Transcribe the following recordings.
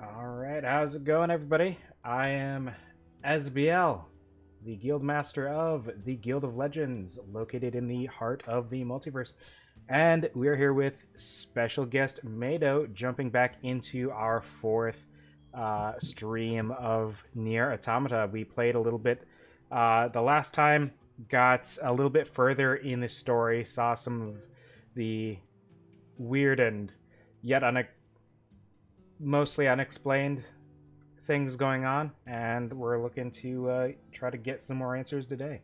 Alright, how's it going, everybody? I am Azabiel, the Guild Master of the Guild of Legends, located in the heart of the multiverse. And we are here with special guest Meido, jumping back into our fourth uh, stream of Nier Automata. We played a little bit uh, the last time, got a little bit further in the story, saw some of the weird and yet une- mostly unexplained things going on, and we're looking to uh, try to get some more answers today.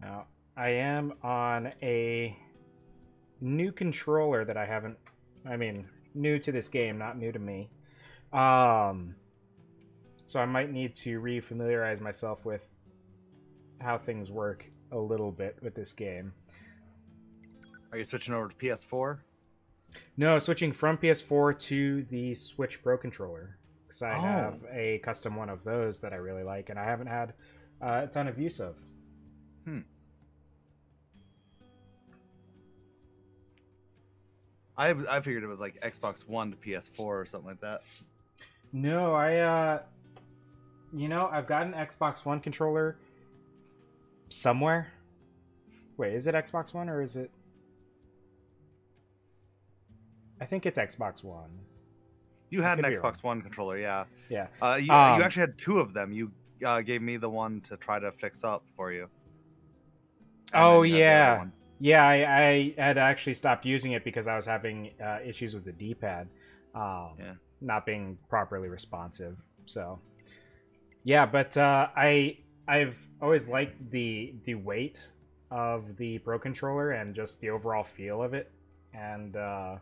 Now, I am on a new controller that I haven't. I mean, new to this game, not new to me. Um, so I might need to refamiliarize myself with how things work a little bit with this game. Are you switching over to PS4? No, switching from PS4 to the Switch Pro controller because I Oh. have a custom one of those that I really like, and I haven't had uh, a ton of use of. Hmm. I I figured it was like Xbox One to PS4 or something like that. No, I uh you know, I've got an Xbox One controller somewhere. Wait, is it Xbox One or is it I think it's Xbox One. You had an Xbox One controller, yeah. Yeah. Uh, you, Um, you actually had two of them. You uh, gave me the one to try to fix up for you. And Oh, you had the other yeah. Yeah, I, I had actually stopped using it because I was having uh, issues with the D-pad, um, Yeah. not being properly responsive. So, yeah, but uh, I I've always liked the the weight of the Pro controller and just the overall feel of it, and uh,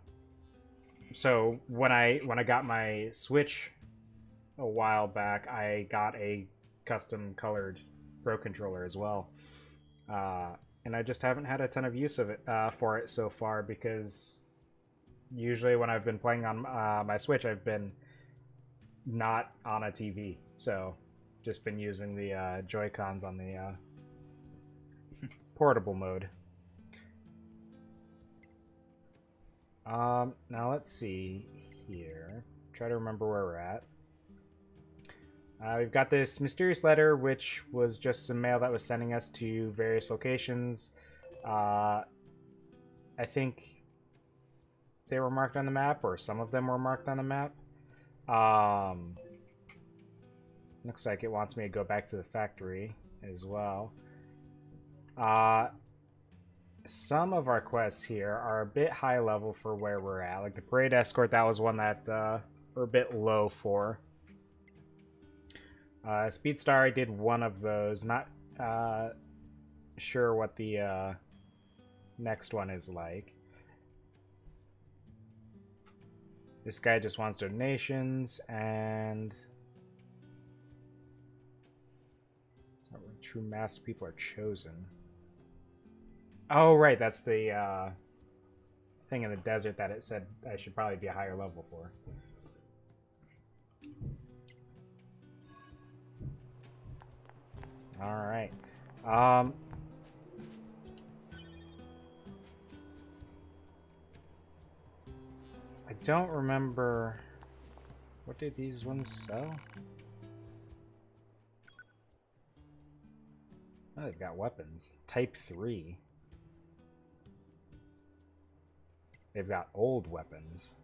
so when I when I got my Switch a while back, I got a custom colored Pro controller as well. Uh, and I just haven't had a ton of use of it uh, for it so far because usually when I've been playing on uh, my Switch, I've been not on a TV, so just been using the uh, Joy Cons on the uh, portable mode. Um, now let's see here. Try to remember where we're at. Uh, we've got this mysterious letter, which was just some mail that was sending us to various locations. Uh, I think they were marked on the map, or some of them were marked on the map. Um, looks like it wants me to go back to the factory as well. Uh, some of our quests here are a bit high level for where we're at. Like the parade escort, that was one that uh, we're a bit low for. Uh, Speedstar, I did one of those. Not uh, sure what the uh, next one is like. This guy just wants donations and. True master people are chosen. Oh, right, that's the uh, thing in the desert that it said I should probably be a higher level for. All right. Um. I don't remember. What did these ones sell? Oh, they've got weapons. Type 3. They've got old weapons.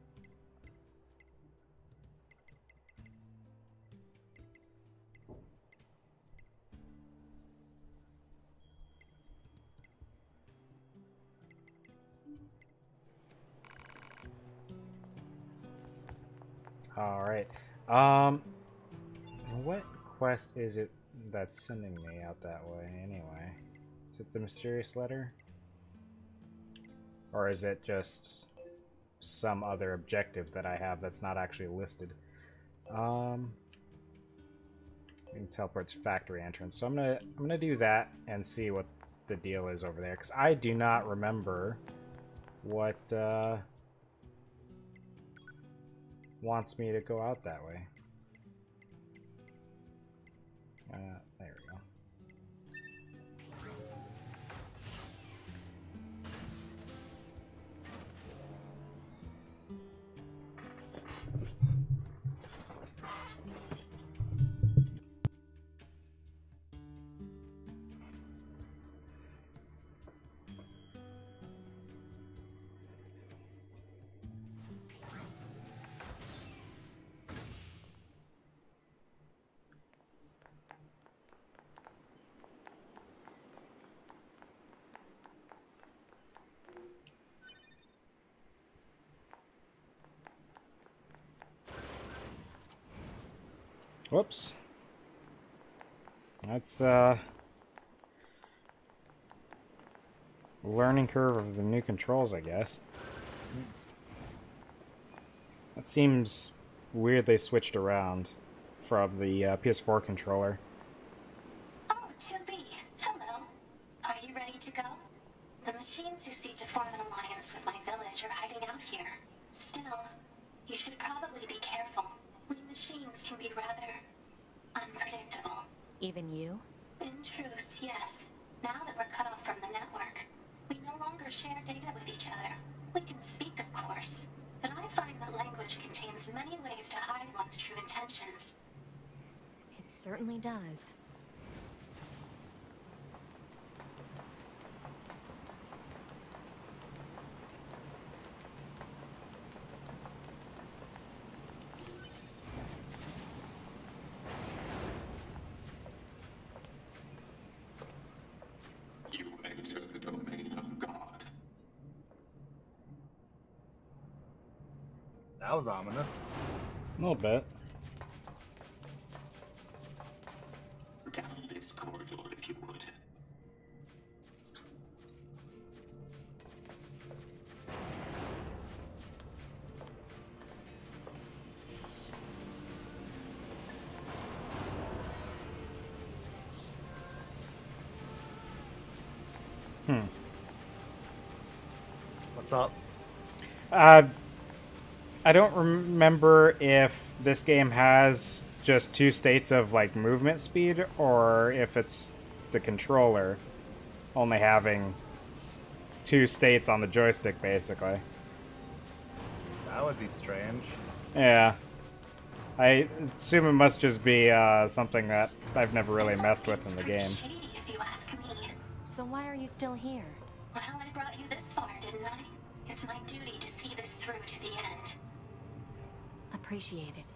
All right. Um, what quest is it that's sending me out that way anyway? Is it the mysterious letter? Or is it just some other objective that I have that's not actually listed? Um, I can teleport to factory entrance. So I'm gonna I'm gonna do that and see what the deal is over there because I do not remember what uh, wants me to go out that way. Uh, Whoops. That's, uh... Learning curve of the new controls, I guess. That seems weird they switched around from the uh, PS4 controller. Oh, 2B. Hello. Are you ready to go? The machines who seek to form an alliance with my village are hiding out here. Still, you should probably be careful. We machines can be rather unpredictable. Even you? In truth, yes. Now that we're cut off from the network, we no longer share data with each other. We can speak, of course, but I find that language contains many ways to hide one's true intentions. It certainly does. You enter the domain of God. That was ominous. A little bit. Down this corridor, if you would. Hmm. What's up? Uh, I don't remember if this game has just two states of like movement speed or if it's the controller only having two states on the joystick basically. That would be strange. Yeah. I assume it must just be uh, something that I've never really This messed with in the game. Shady, if you ask me. So why are you still here? Well, I brought you this far, didn't I? It's my duty to see this through to the end. Appreciated.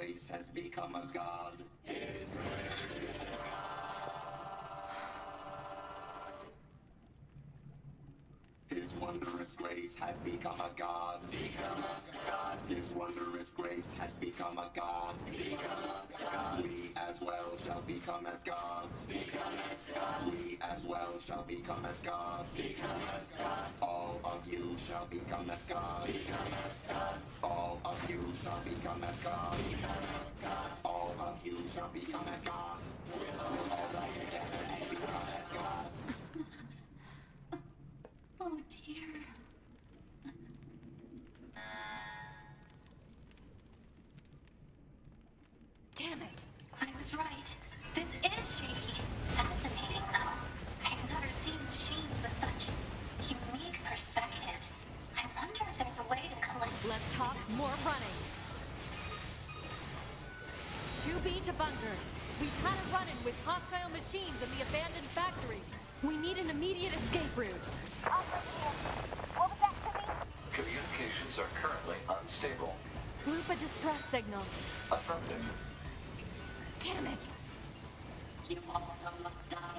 Grace has become a god. His wondrous grace has become a god. Become a god. His wondrous grace has become a god. Become a god. We as well shall become as gods. Become as gods. We as well shall become as gods. Become as gods. All of you shall become as gods. Become as gods. All of you shall become as gods shop, e-commerce, distress signal. Affirmative. Damn it! You also must die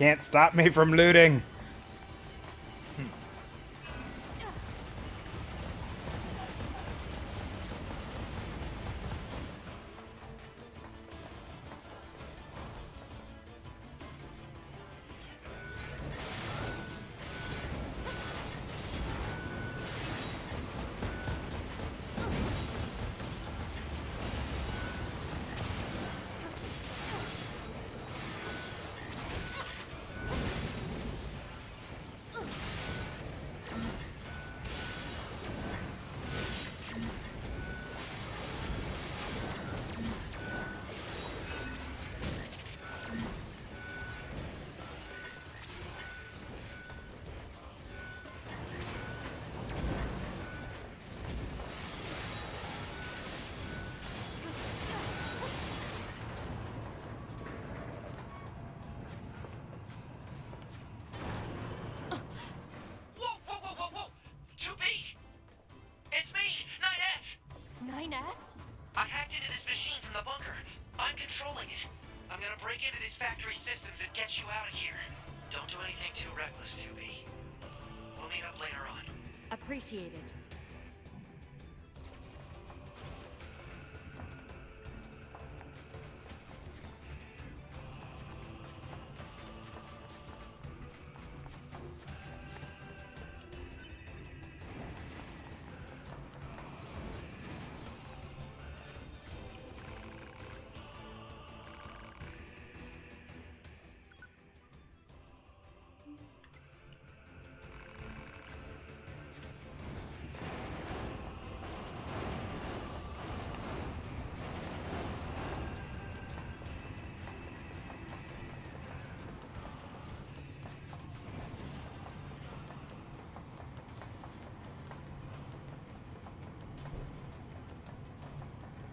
can't stop me from looting. Factory systems and get you out of here. Don't do anything too reckless, 2B. We'll meet up later on. Appreciated.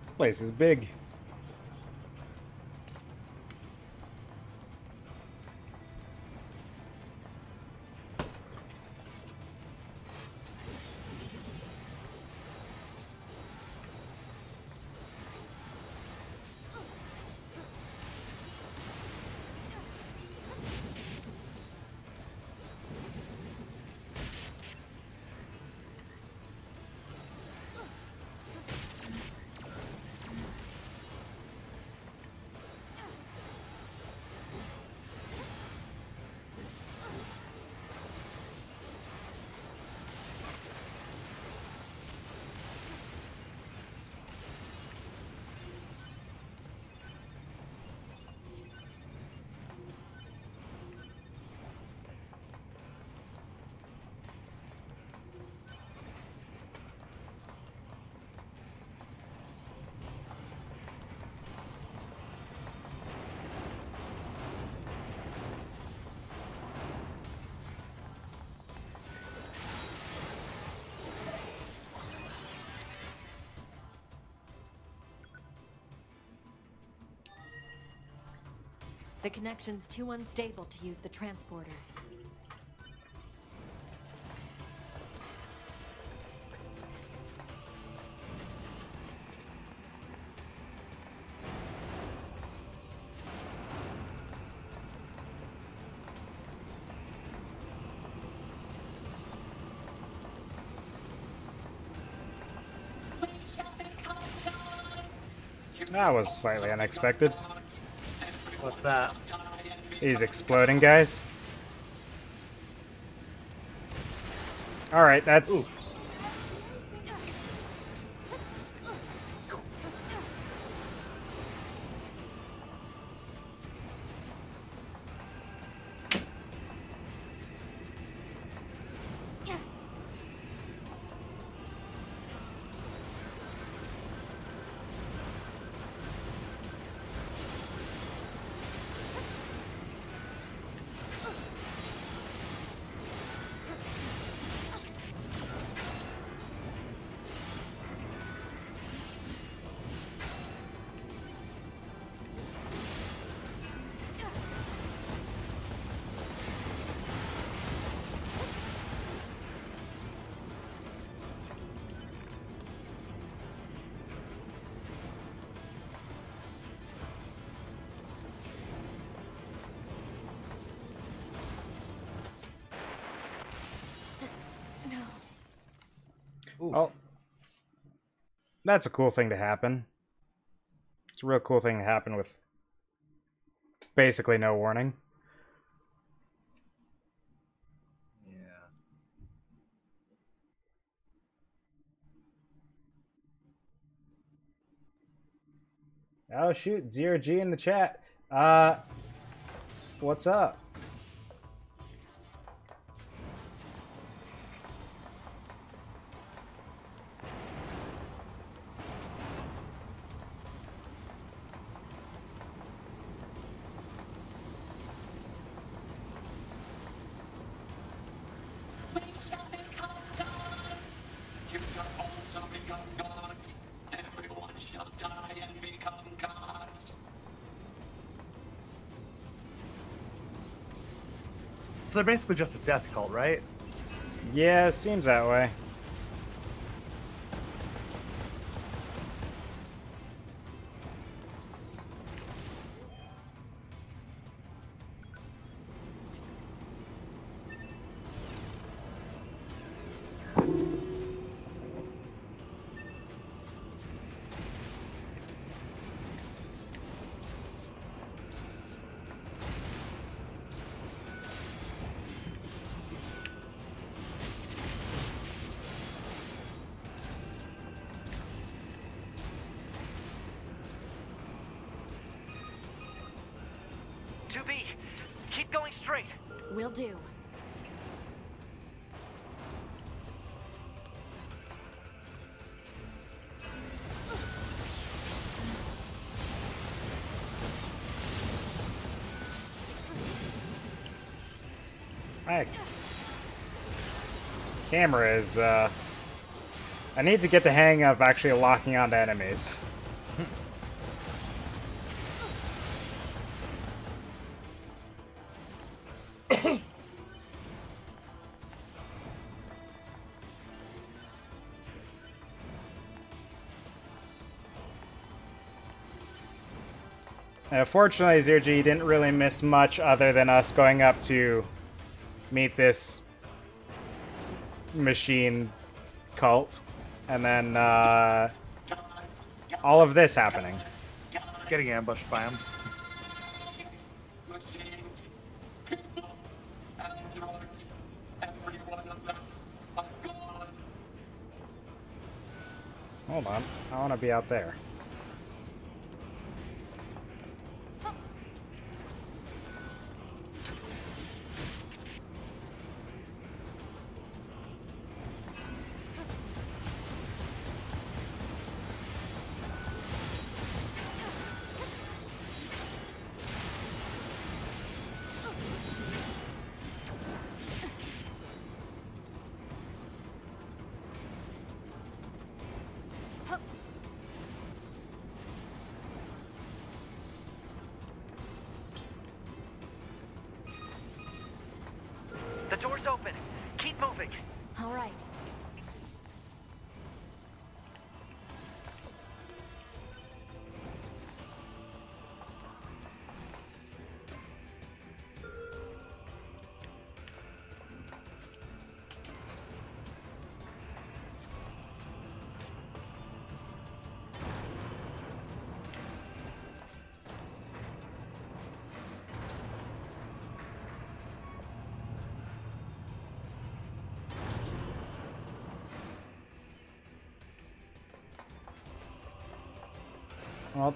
This place is big. The connection's too unstable to use the transporter. That was slightly unexpected. What's that? These exploding guys. Alright, that's... Ooh. That's a cool thing to happen. It's a real cool thing to happen with basically no warning. Yeah. Oh shoot, zero G in the chat. Uh what's up? Basically just a death cult, right? Yeah, seems that way. Two B, keep going straight. Will do. My camera is uh I need to get the hang of actually locking onto enemies. Uh, fortunately, Zero didn't really miss much other than us going up to meet this machine cult, and then uh, all of this happening. Getting ambushed by him. Machines, people, androids, every them. Hold on, I want to be out there.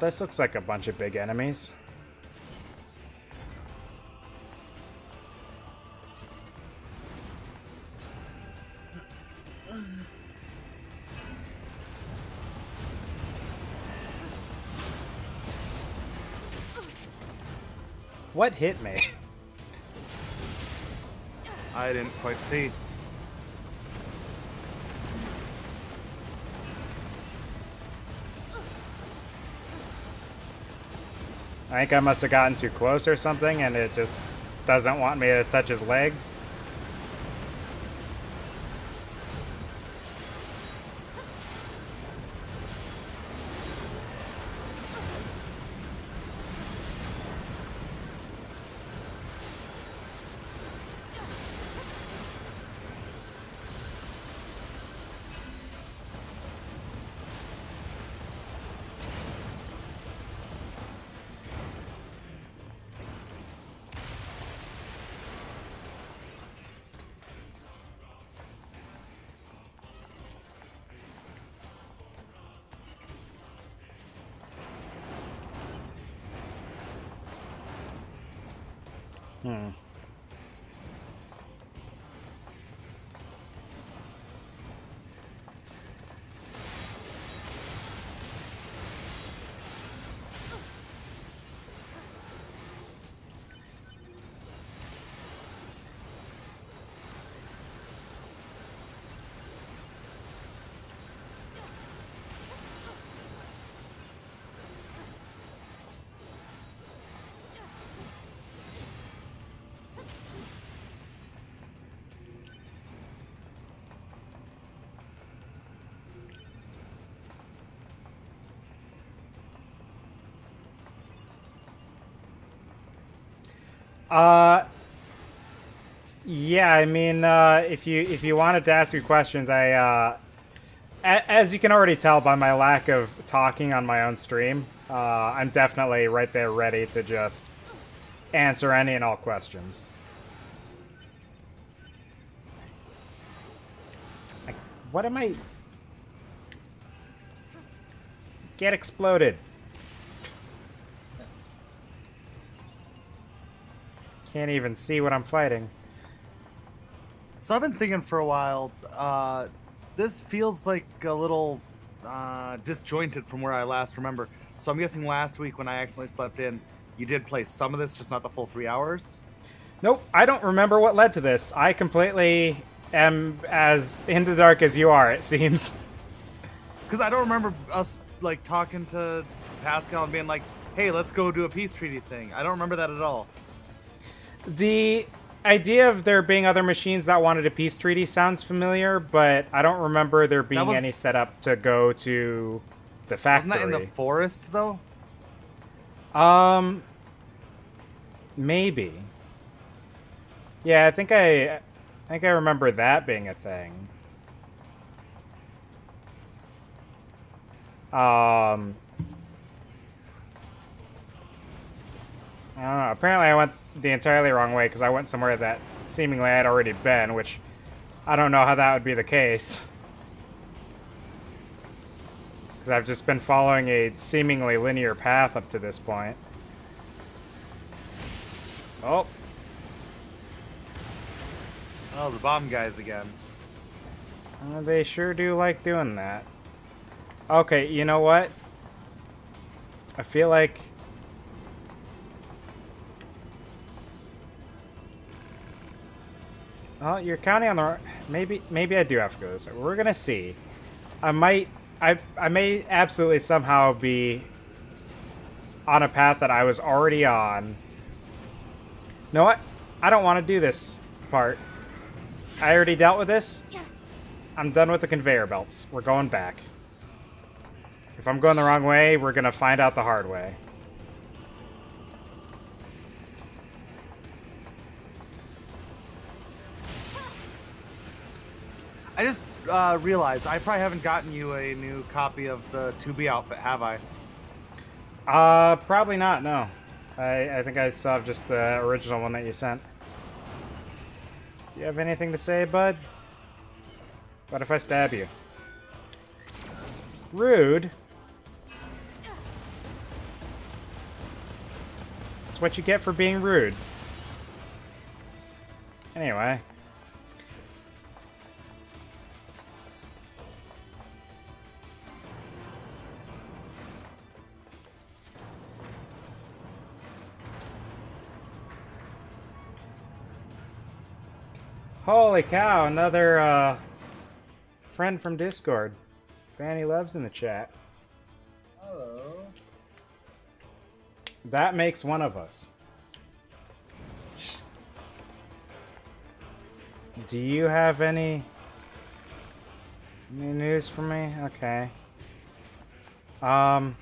This looks like a bunch of big enemies. What hit me? I didn't quite see. I think I must have gotten too close or something, and it just doesn't want me to touch his legs. Uh, yeah. I mean, uh, if you if you wanted to ask me questions, I uh, a- as you can already tell by my lack of talking on my own stream, uh, I'm definitely right there, ready to just answer any and all questions. Like, what am I? Get exploded. Can't even see what I'm fighting. So I've been thinking for a while. Uh, this feels like a little uh, disjointed from where I last remember. So I'm guessing last week when I accidentally slept in, you did play some of this, just not the full three hours. Nope, I don't remember what led to this. I completely am as in the dark as you are, it seems. Because I don't remember us like talking to Pascal and being like, "Hey, let's go do a peace treaty thing." I don't remember that at all. The idea of there being other machines that wanted a peace treaty sounds familiar, but I don't remember there being was- any setup to go to the factory. Wasn't that in the forest though? Um, maybe. Yeah, I think I, I think I remember that being a thing. Um, I don't know. Apparently, I went the entirely wrong way because I went somewhere that seemingly I had already been, which I don't know how that would be the case. Because I've just been following a seemingly linear path up to this point. Oh, Oh, the bomb guys again. uh, they sure do like doing that. Okay, you know what? I feel like Oh, you're counting on the maybe maybe I do have to go this way. We're gonna see. I might I I may absolutely somehow be on a path that I was already on. You know what? I don't want to do this part. I already dealt with this. I'm done with the conveyor belts. We're going back. If I'm going the wrong way, we're gonna find out the hard way. I just uh, realized I probably haven't gotten you a new copy of the 2B outfit, have I? Uh, probably not. No, I I think I saw just the original one that you sent. Do You have anything to say, bud? What if I stab you? Rude. That's what you get for being rude. Anyway. Holy cow, another uh, friend from Discord. Fanny Loves in the chat. Hello. That makes one of us. Do you have any any news for me? Okay. Um,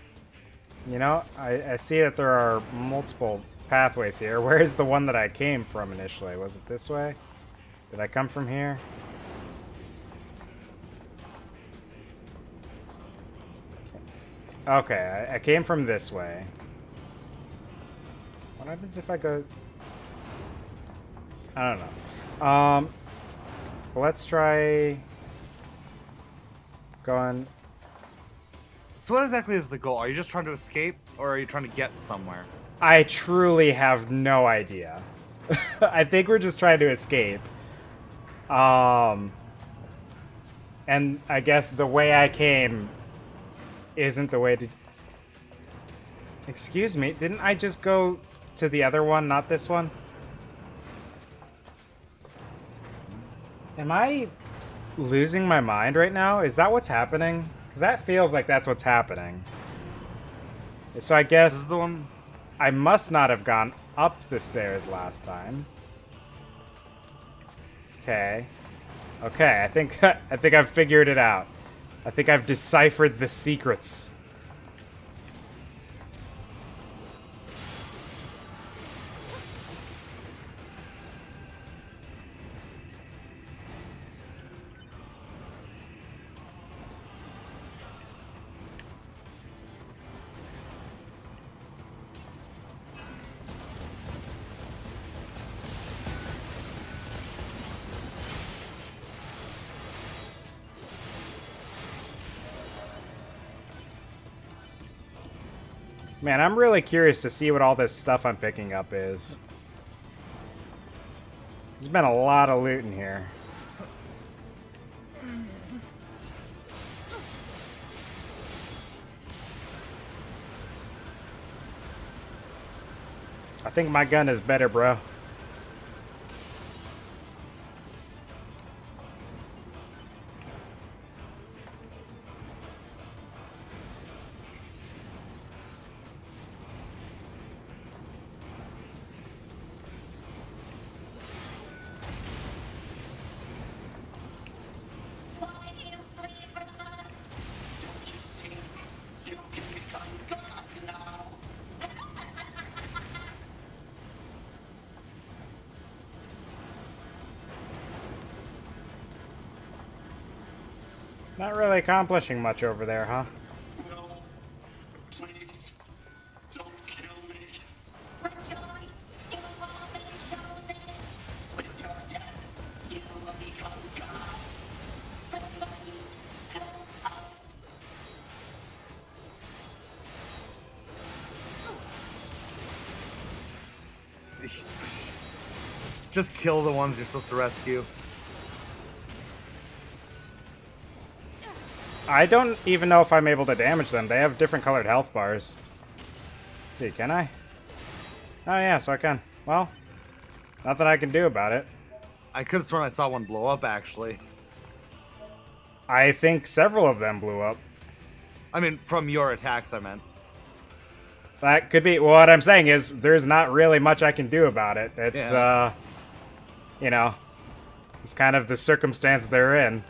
you know, I, I see that there are multiple pathways here. Where is the one that I came from initially? Was it this way? Did I come from here? Okay, I, I came from this way. What happens if I go... I don't know. Um, let's try going... So what exactly is the goal? Are you just trying to escape, or are you trying to get somewhere? I truly have no idea. I think we're just trying to escape. Um, and I guess the way I came isn't the way to. Excuse me, didn't I just go to the other one, not this one? Am I losing my mind right now? Is that what's happening? Because that feels like that's what's happening. So I This guess is the one. I must not have gone up the stairs last time. Okay. Okay, I think I think I've figured it out. I think I've deciphered the secrets. Man, I'm really curious to see what all this stuff I'm picking up is. There's been a lot of loot in here. I think my gun is better, bro. Accomplishing much over there, huh? No. Please. Don't kill me. Rejoice! With your death, you will become gods. Somebody help us! Just kill the ones you're supposed to rescue. I don't even know if I'm able to damage them. They have different colored health bars. Let's see, can I? Oh yeah, so I can. Well, nothing I can do about it. I could have sworn I saw one blow up actually. I think several of them blew up. I mean, from your attacks, I meant. That could be. Well, what I'm saying is, there's not really much I can do about it. It's, Yeah. uh, you know, it's kind of the circumstance they're in.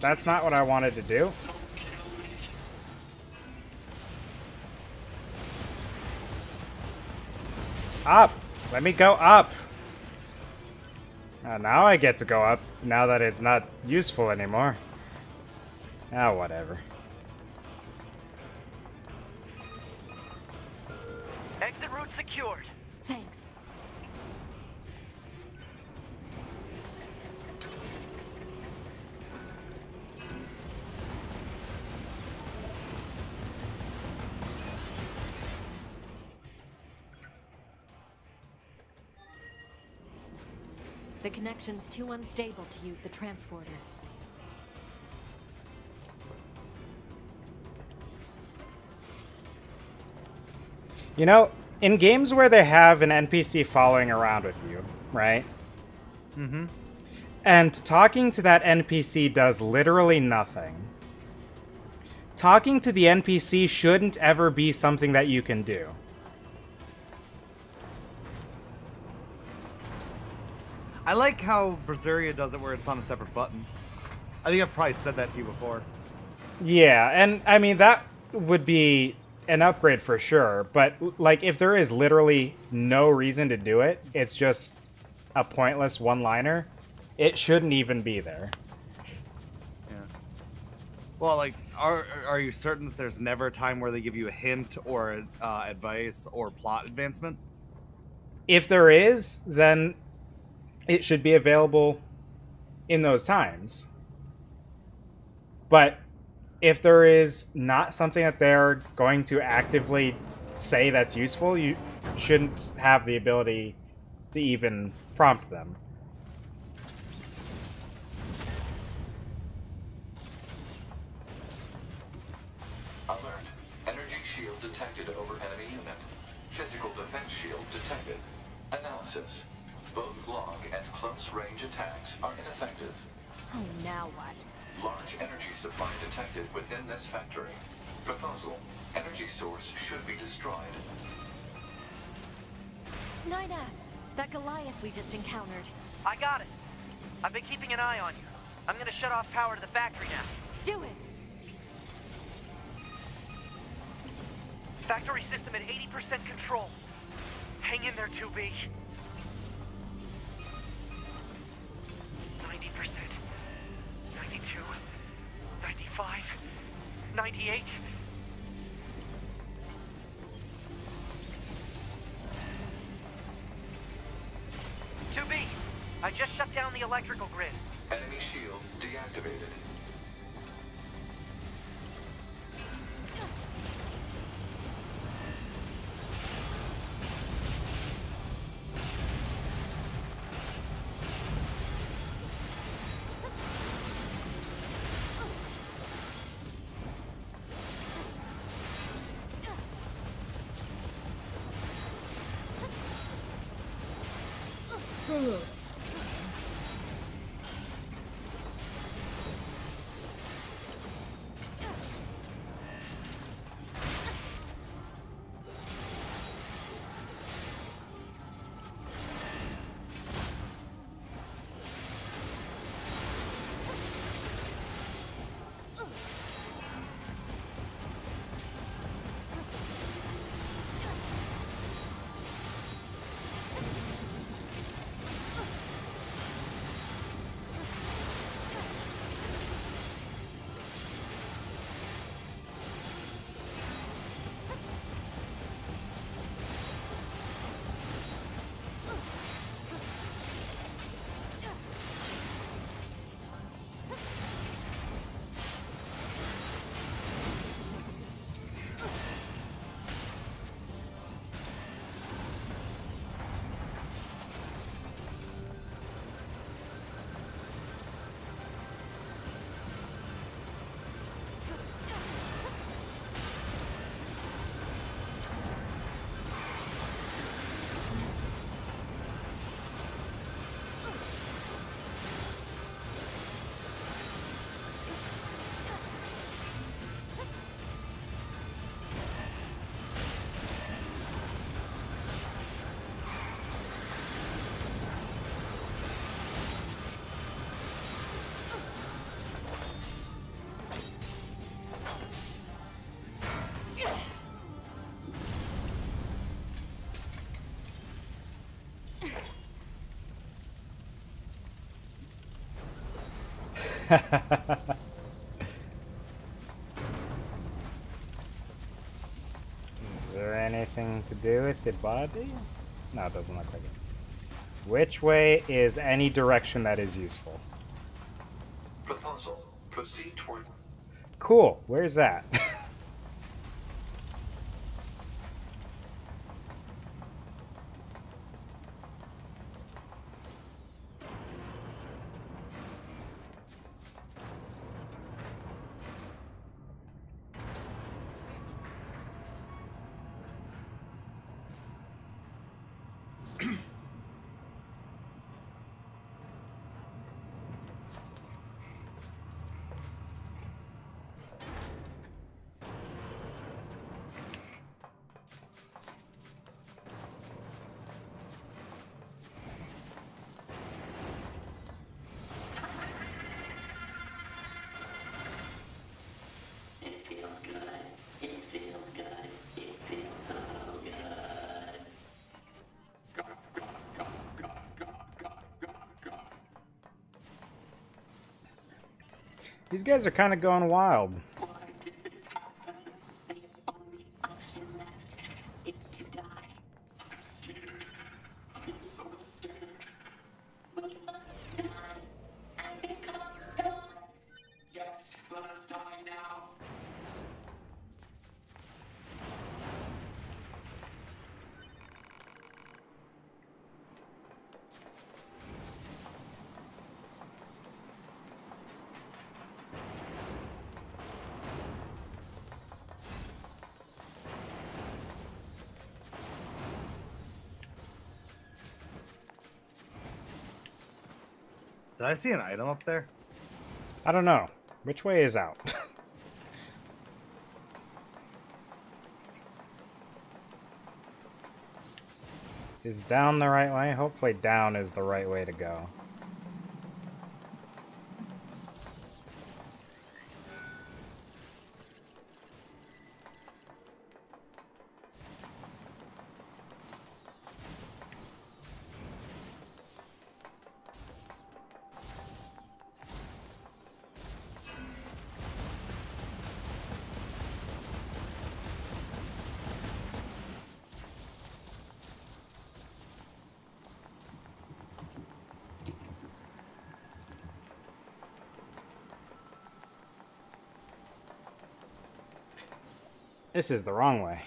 That's not what I wanted to do. Up! Let me go up! Uh, now I get to go up, now that it's not useful anymore. Ah, whatever. The connection's too unstable to use the transporter. You know, in games where they have an NPC following around with you, right? Mm-hmm. And talking to that NPC does literally nothing. Talking to the NPC shouldn't ever be something that you can do. I like how Berseria does it where it's on a separate button. I think I've probably said that to you before. Yeah, and I mean that would be an upgrade for sure, but like if there is literally no reason to do it, it's just a pointless one-liner. It shouldn't even be there. Yeah. Well, like, are are you certain that there's never a time where they give you a hint or uh, advice or plot advancement? If there is, then it should be available in those times. But if there is not something that they're going to actively say that's useful, you shouldn't have the ability to even prompt them. Supply detected within this factory. Proposal. Energy source should be destroyed. 9S, that Goliath we just encountered. I got it. I've been keeping an eye on you. I'm gonna shut off power to the factory now. Do it! Factory system at 80% control. Hang in there, 2B. 90%. 92. 95. 98. 2B, I just shut down the electrical grid. Enemy shield deactivated. Is there anything to do with the body? No, it doesn't look like it. Which way is any direction that is useful? Proposal. Proceed toward Cool. Where's that? These guys are kind of going wild. I see an item up there? I don't know. Which way is out? is down the right way? Hopefully down is the right way to go. This is the wrong way.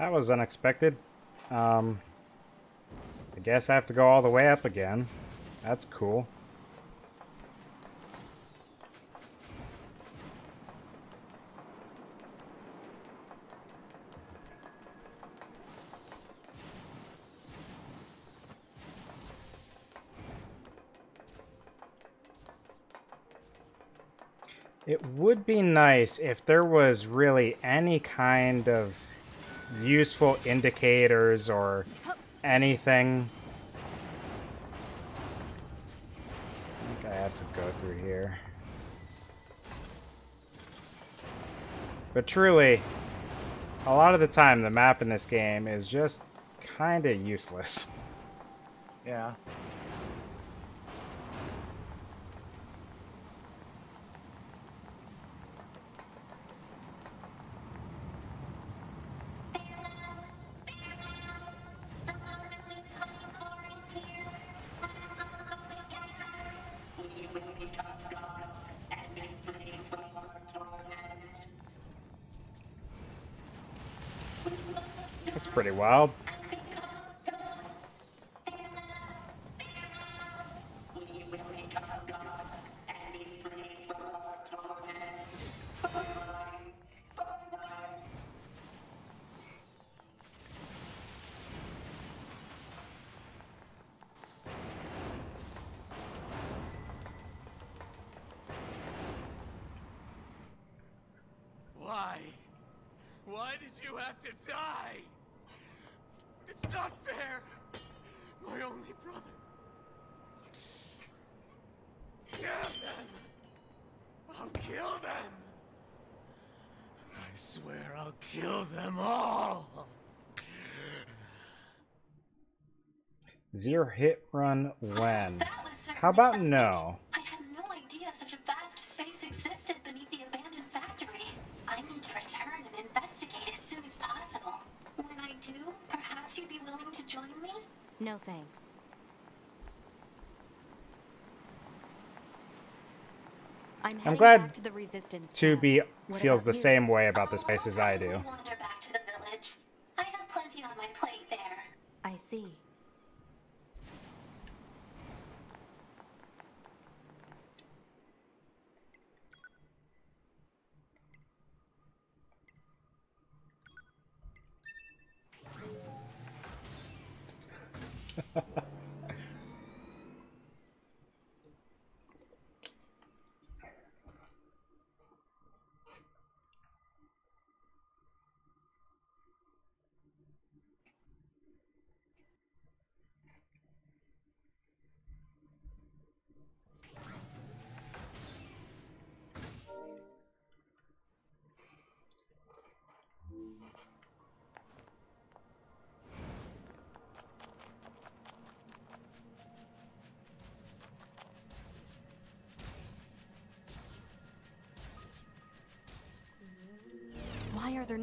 That was unexpected. Um, I guess I have to go all the way up again. That's cool. It would be nice if there was really any kind of useful indicators or anything. I think I have to go through here. But truly, a lot of the time the map in this game is just kind of useless. Yeah. Pretty wild. Zero hit run when? That was certain How about something. no? I had no idea such a vast space existed beneath the abandoned factory. I need to return and investigate as soon as possible. When I do, perhaps you'd be willing to join me? No thanks. I'm, heading glad to the resistance. To be What feels the you? same way about this Oh, place as I'll I do.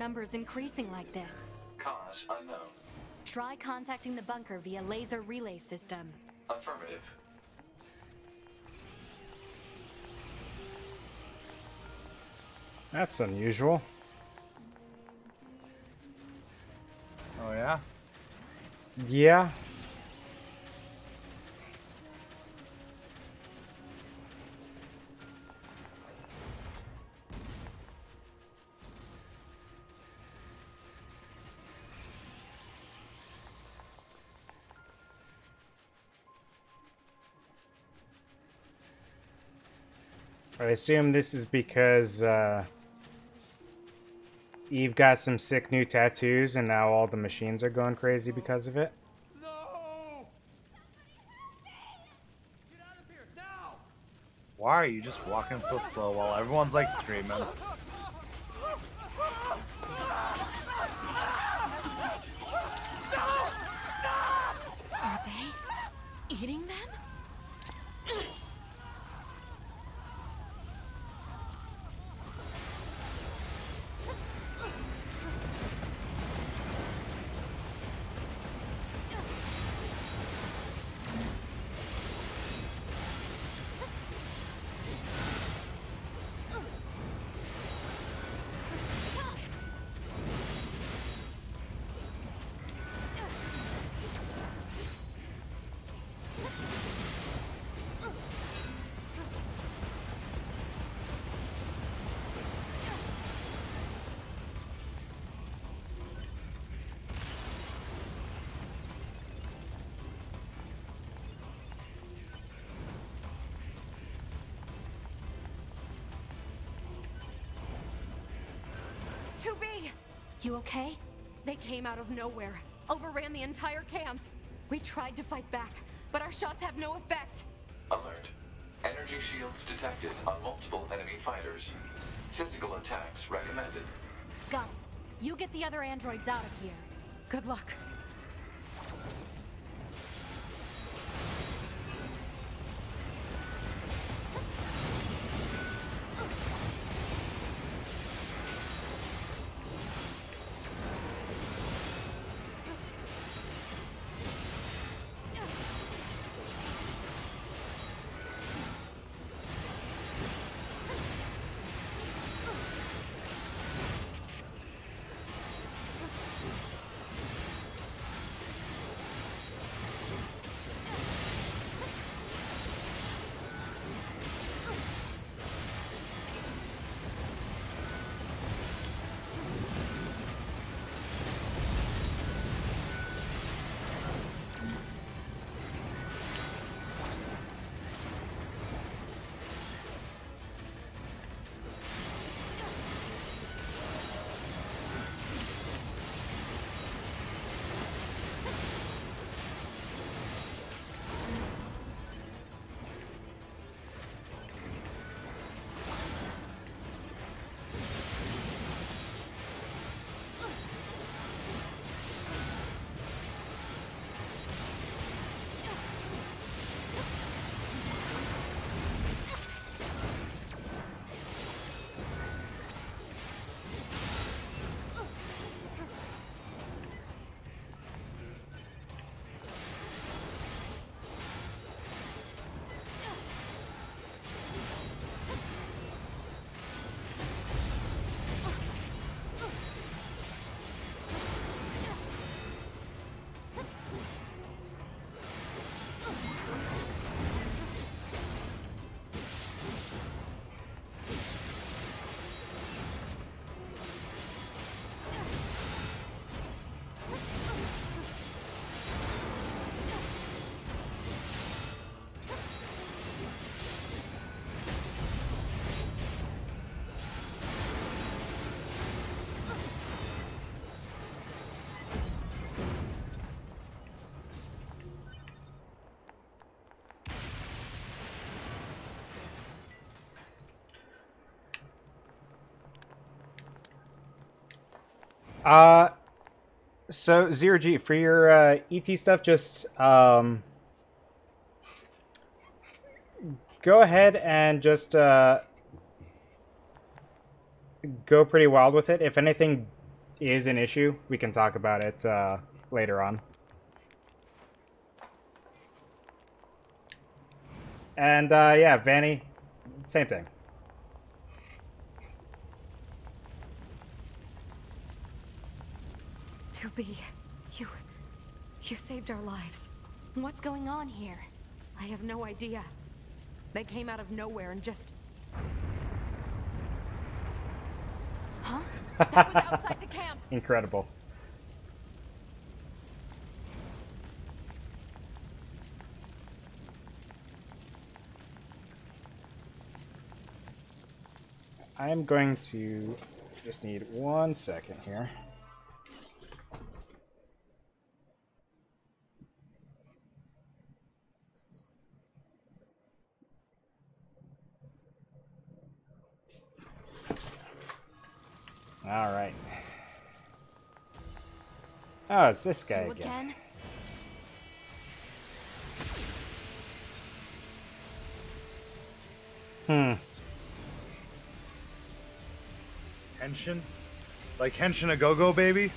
Numbers increasing like this? Cause unknown. Try contacting the bunker via laser relay system. Affirmative. That's unusual. Oh yeah. Yeah. I assume this is because uh, Eve got some sick new tattoos and now all the machines are going crazy because of it. No! Get out of here now! Why are you just walking so slow while everyone's like screaming? You okay? They came out of nowhere, overran the entire camp. We tried to fight back, but our shots have no effect. Alert. Energy shields detected on multiple enemy fighters. Physical attacks recommended. Got it. You get the other androids out of here. Good luck. Uh, so zero G for your uh, ET stuff, just um, go ahead and just uh, go pretty wild with it. If anything is an issue, we can talk about it uh, later on. And uh, yeah, Vanny, same thing. Be. You. You saved our lives. What's going on here? I have no idea. They came out of nowhere and just. Huh? That was outside the camp! Incredible. I am going to just need one second here. All right. Oh, it's this guy again. again? Hmm. Henshin? Like Henshin a go go baby?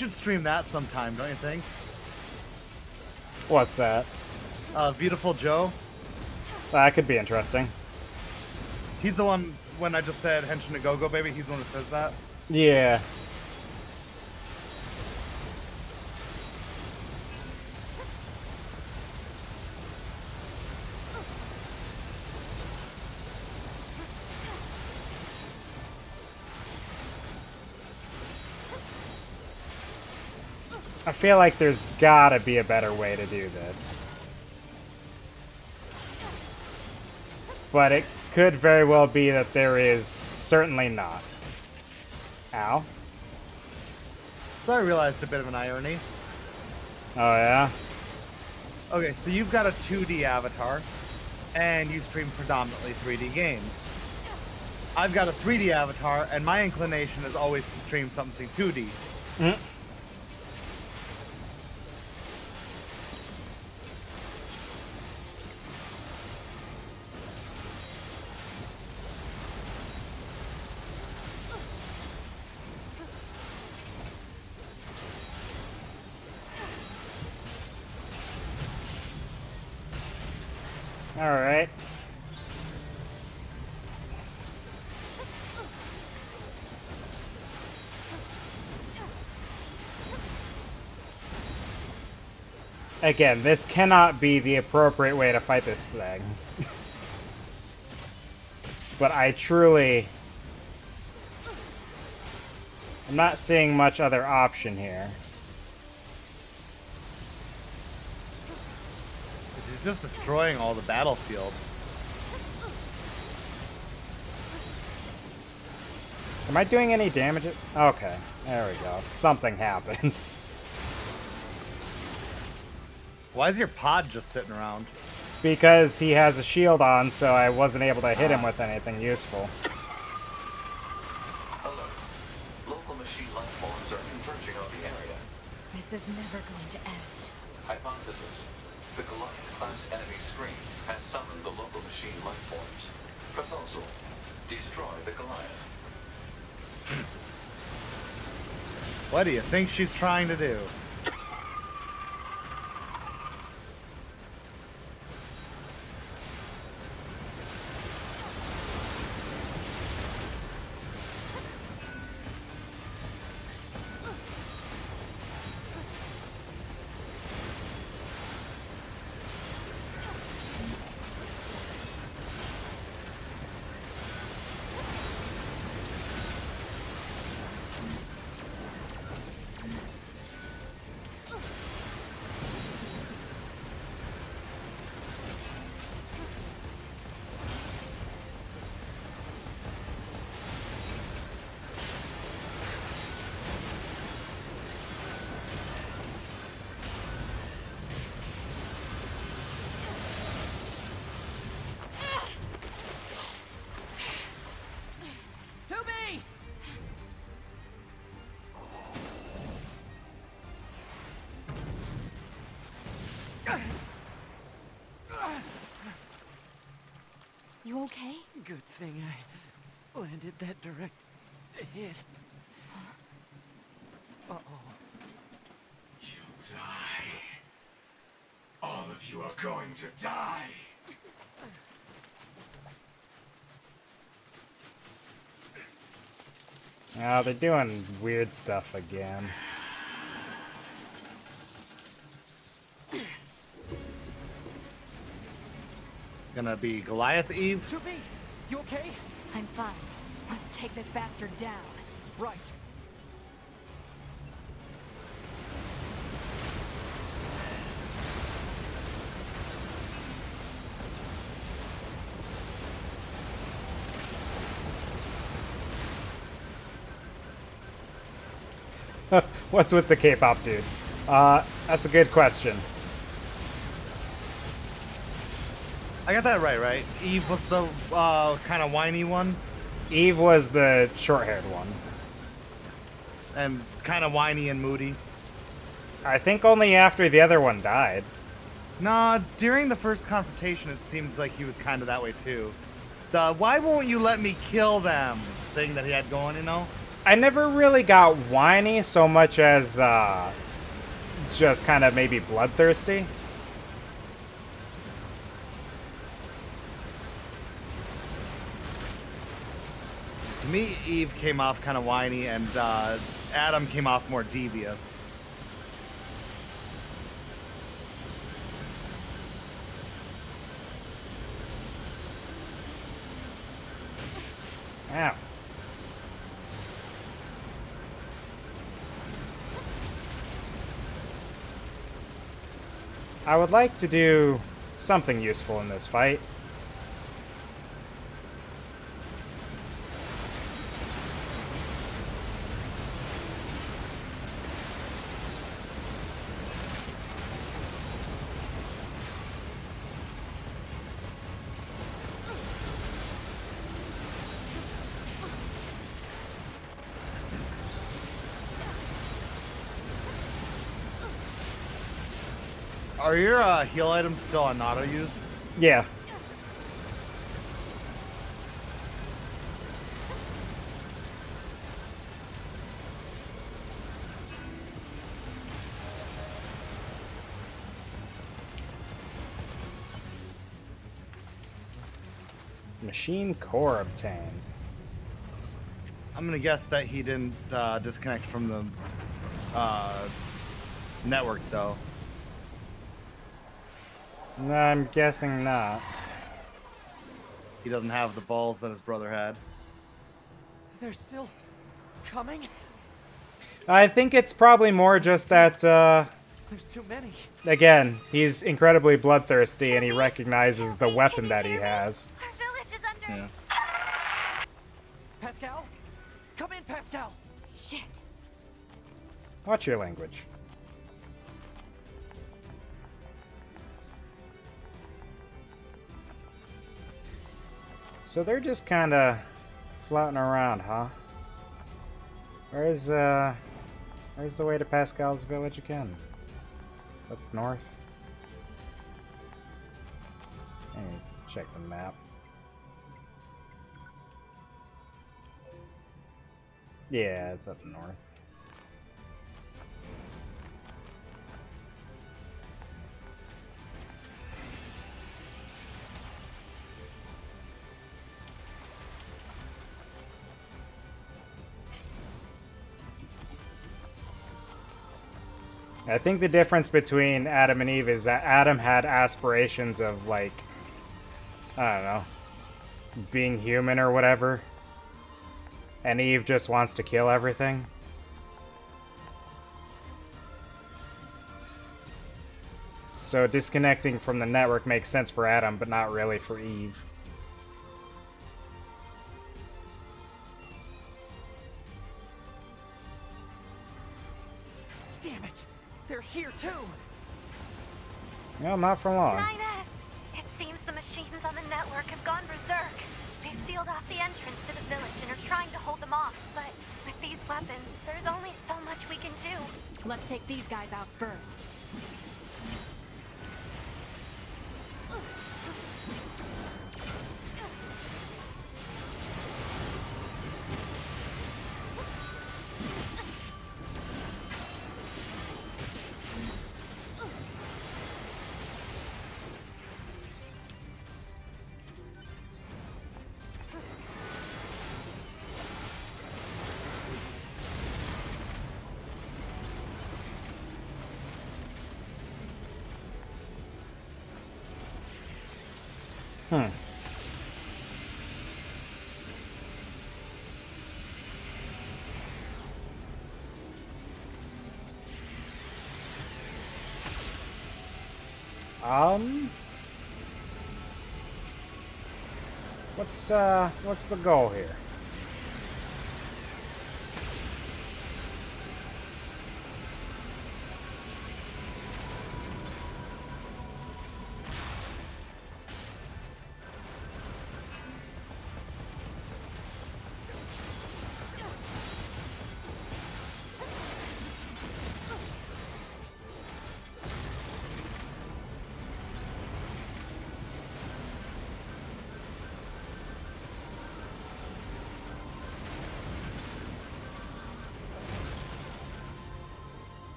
Should stream that sometime, don't you think? What's that? Uh, Viewtiful Joe. That could be interesting. He's the one when I just said Henshin a go go baby. He's the one that says that. Yeah. Feel like there's gotta be a better way to do this. But it could very well be that there is certainly not. Ow. So I realized a bit of an irony. Oh yeah? Okay, so you've got a 2D avatar, and you stream predominantly 3D games. I've got a 3D avatar, and my inclination is always to stream something 2D. Mm. All Again, this cannot be the appropriate way to fight this thing. but I truly... I'm not seeing much other option here. He's just destroying all the battlefield. Am I doing any damage? Okay, there we go. Something happened. Why is your pod just sitting around? because he has a shield on, so I wasn't able to hit him with anything useful. Alert. Local machine life forms are converging on the area. This is never going to end. Hypothesis. The Goliath-class enemy screen has summoned the local machine life forms. Proposal. Destroy the Goliath. What do you think she's trying to do? Landed that direct hit. Uh-oh. You'll die. All of you are going to die. Oh, they're doing weird stuff again. Gonna be Goliath Eve. 2B, you okay? I'm fine. Let's take this bastard down. Right. What's with the K-pop dude? Uh, that's a good question. I got that right, right? Eve was the uh, kind of whiny one, Eve was the short-haired one. and kind of whiny and moody. I think only after the other one died. Nah, during the first confrontation, it seemed like he was kind of that way too. The "Why won't you let me kill them?" thing that he had going, you know. I never really got whiny so much as uh, just kind of maybe bloodthirsty. Me, Eve came off kind of whiny, and uh, Adam came off more devious. Ow. I would like to do something useful in this fight. Are your uh, heal items still on auto use? Yeah. Machine core obtained. I'm gonna guess that he didn't uh, disconnect from the uh, network though. No, I'm guessing not. He doesn't have the balls that his brother had. They're still coming? I think it's probably more just that, uh, There's too many. again, he's incredibly bloodthirsty and he recognizes the weapon that he has. Our village is under. Yeah. Pascal? Come in, Pascal! Shit. Watch your language. So they're just kind of floating around, huh? Where's uh, where's the way to Pascal's village again? Up north. Me check the map. Yeah, it's up north. I think the difference between Adam and Eve is that Adam had aspirations of like I don't know, being human or whatever. And Eve just wants to kill everything. So disconnecting from the network makes sense for Adam, but not really for Eve. No, not for long. 9S! It seems the machines on the network have gone berserk. They've sealed off the entrance to the village and are trying to hold them off, but with these weapons, there's only so much we can do. Let's take these guys out first. Um. What's uh what's the goal here?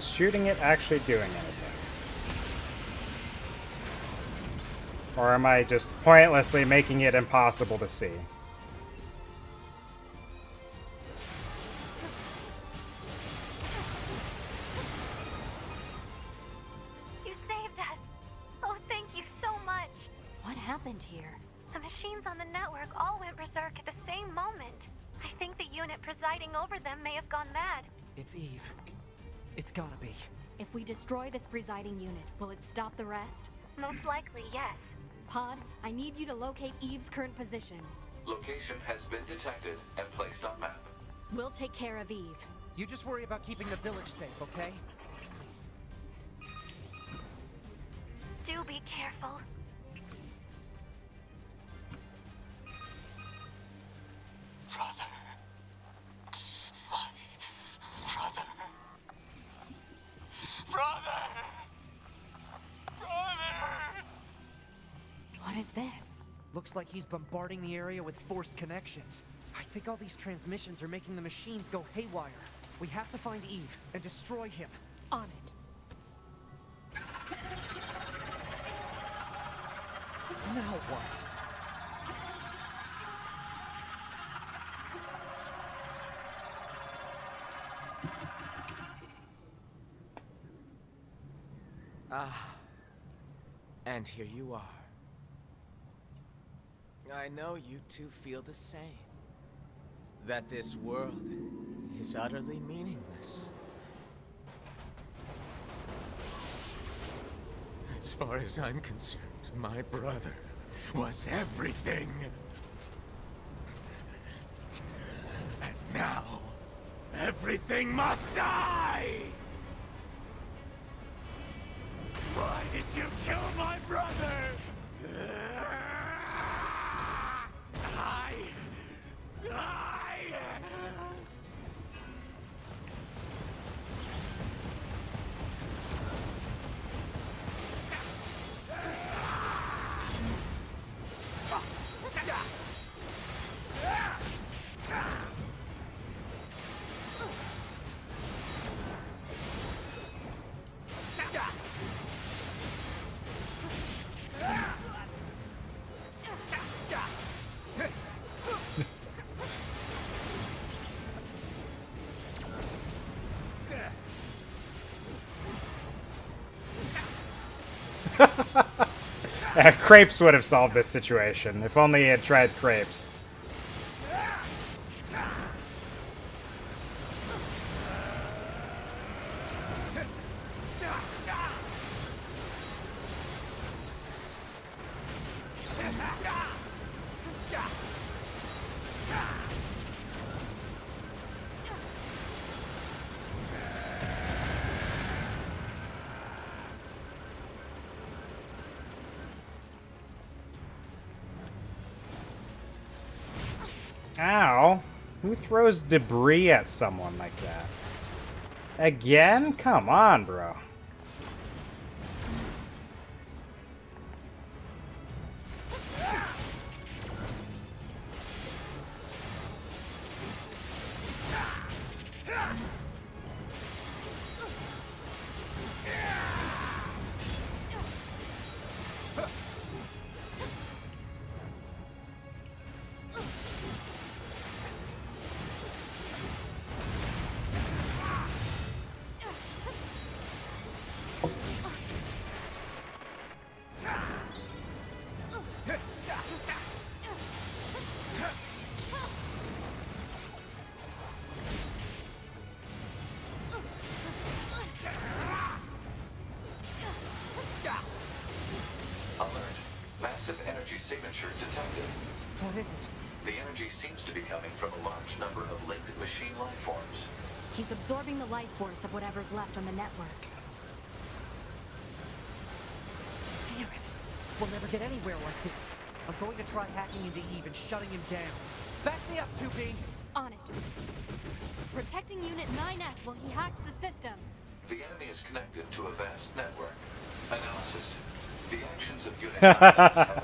Is shooting it actually doing anything? Or am I just pointlessly making it impossible to see? Destroy this presiding unit, will it stop the rest? Most likely, yes. Pod, I need you to locate Eve's current position. Location has been detected and placed on map. We'll take care of Eve. You just worry about keeping the village safe, okay? Do be careful. Looks like he's bombarding the area with forced connections. I think all these transmissions are making the machines go haywire. We have to find Eve and destroy him. On it. Now what? Ah. And here you are. I know you two feel the same. That this world is utterly meaningless. As far as I'm concerned, my brother was everything. And now, everything must die! Uh, crepes would have solved this situation if only he had tried crepes. Ow! Who throws debris at someone like that? Again? Come on, bro. And shutting him down. Back me up, 2B! On it. Protecting Unit 9S while he hacks the system. The enemy is connected to a vast network. Analysis. The actions of Unit 9S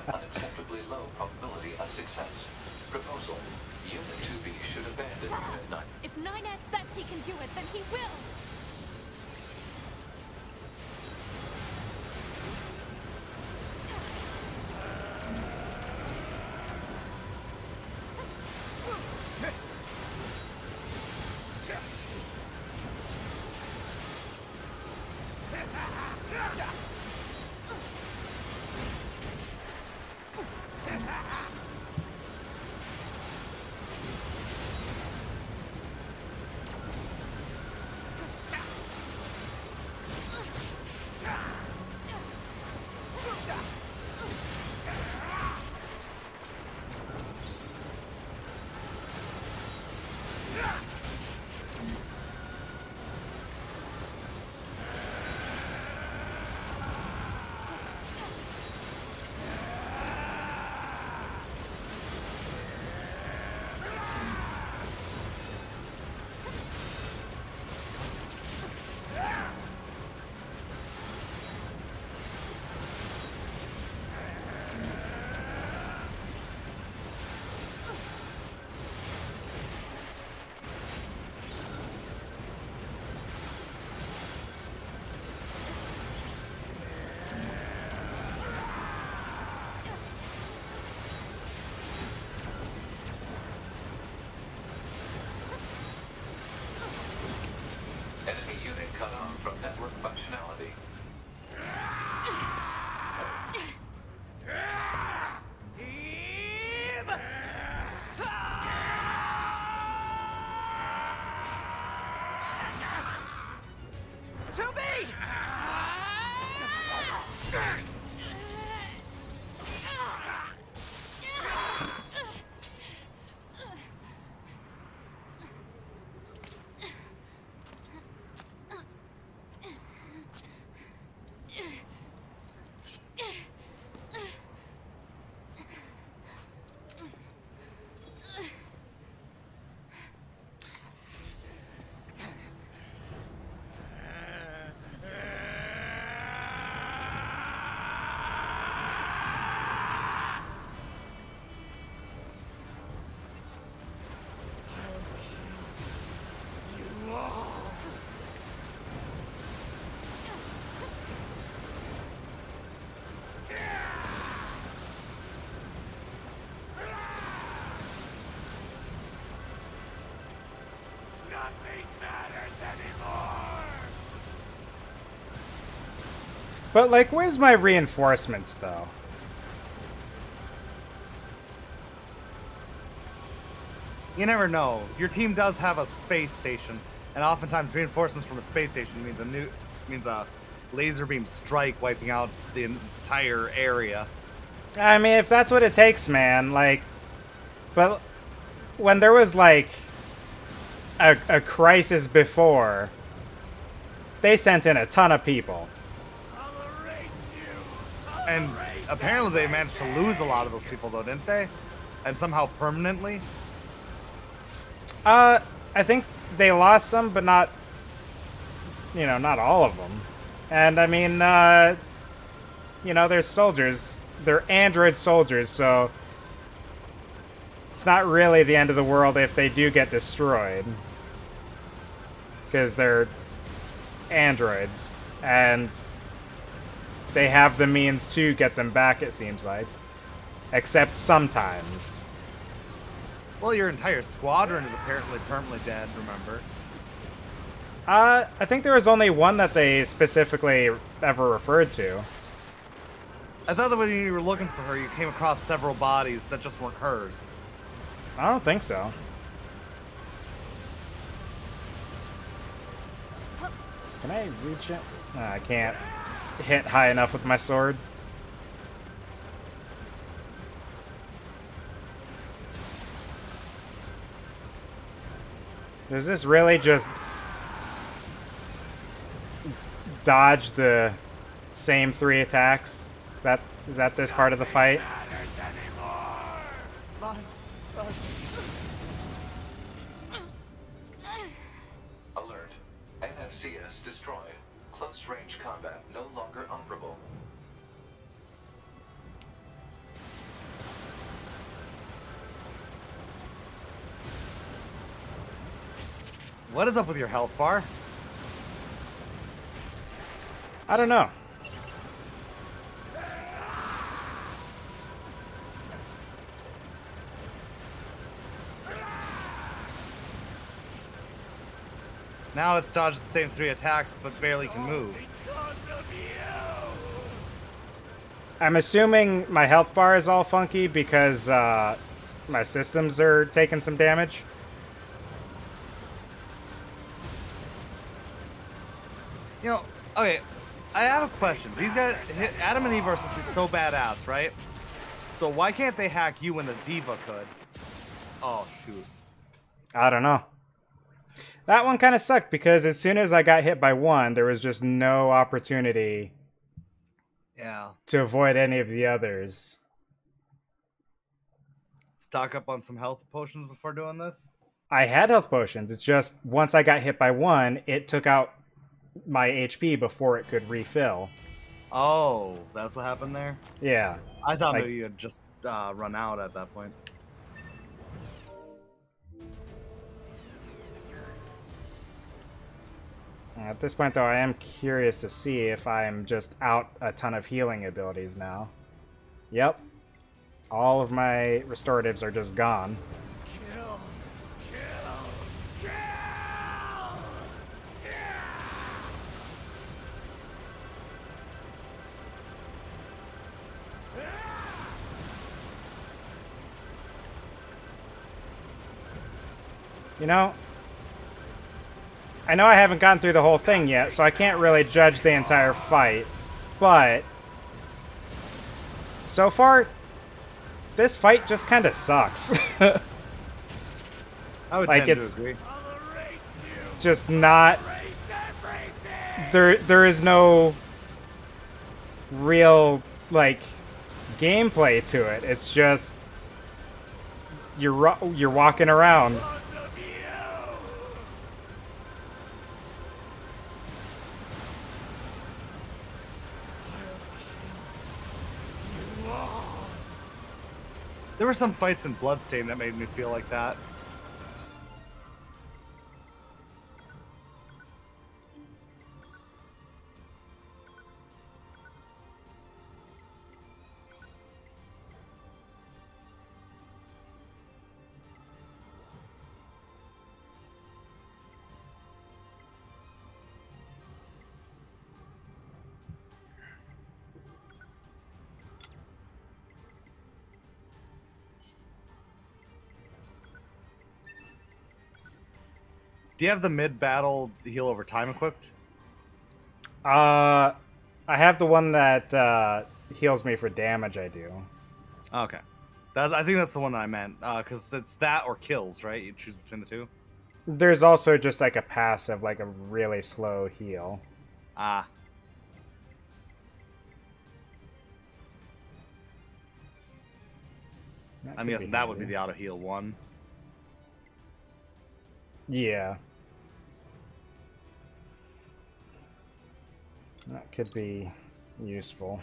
But like, where's my reinforcements though? You never know. Your team does have a space station, and oftentimes reinforcements from a space station means a new means a laser beam strike wiping out the entire area. I mean, if that's what it takes, man. Like, but when there was like a, a crisis before, they sent in a ton of people. Apparently they managed to lose a lot of those people though, didn't they? And somehow permanently. Uh, I think they lost some, but not, you know, not all of them. And I mean, uh, you know, they're soldiers. They're android soldiers, so it's not really the end of the world if they do get destroyed. Because they're androids, and they have the means to get them back, it seems like. Except sometimes. Well, your entire squadron is apparently permanently dead. Remember? Uh, I think there was only one that they specifically ever referred to. I thought that when you were looking for her, you came across several bodies that just weren't hers. I don't think so. Can I reach it? No, I can't hit high enough with my sword. Does this really just dodge the same three attacks? Is that is that this part of the fight? Alert. NFCS destroyed. Close range combat. What is up with your health bar? I don't know. Now it's dodged the same three attacks, but barely can move. I'm assuming my health bar is all funky because uh, my systems are taking some damage. You know, okay, I have a question. These guys, Adam and Eve are supposed to be so badass, right? So why can't they hack you when the diva could? Oh shoot. I don't know. That one kind of sucked because as soon as I got hit by one, there was just no opportunity Yeah. to avoid any of the others. Stock up on some health potions before doing this. I had health potions. It's just once I got hit by one, it took out my HP before it could refill. Oh, that's what happened there. Yeah. I thought Like- maybe you had just uh, run out at that point. At this point, though, I am curious to see if I'm just out a ton of healing abilities now. Yep. All of my restoratives are just gone. You know, I know I haven't gotten through the whole thing yet, so I can't really judge the entire fight, but so far, this fight just kind of sucks. I would Like, tend it's- to agree. just not there there is no real like gameplay to it. It's just you're you're walking around. There were some fights in Bloodstain that made me feel like that. Do you have the mid battle heal over time equipped? Uh I have the one that uh heals me for damage I do. Okay. That's, I think that's the one that I meant. Because it's that or kills, right? You choose between the two? There's also just like a passive like a really slow heal. Ah. That I'm guessing that would be the auto heal one. Yeah. That could be useful.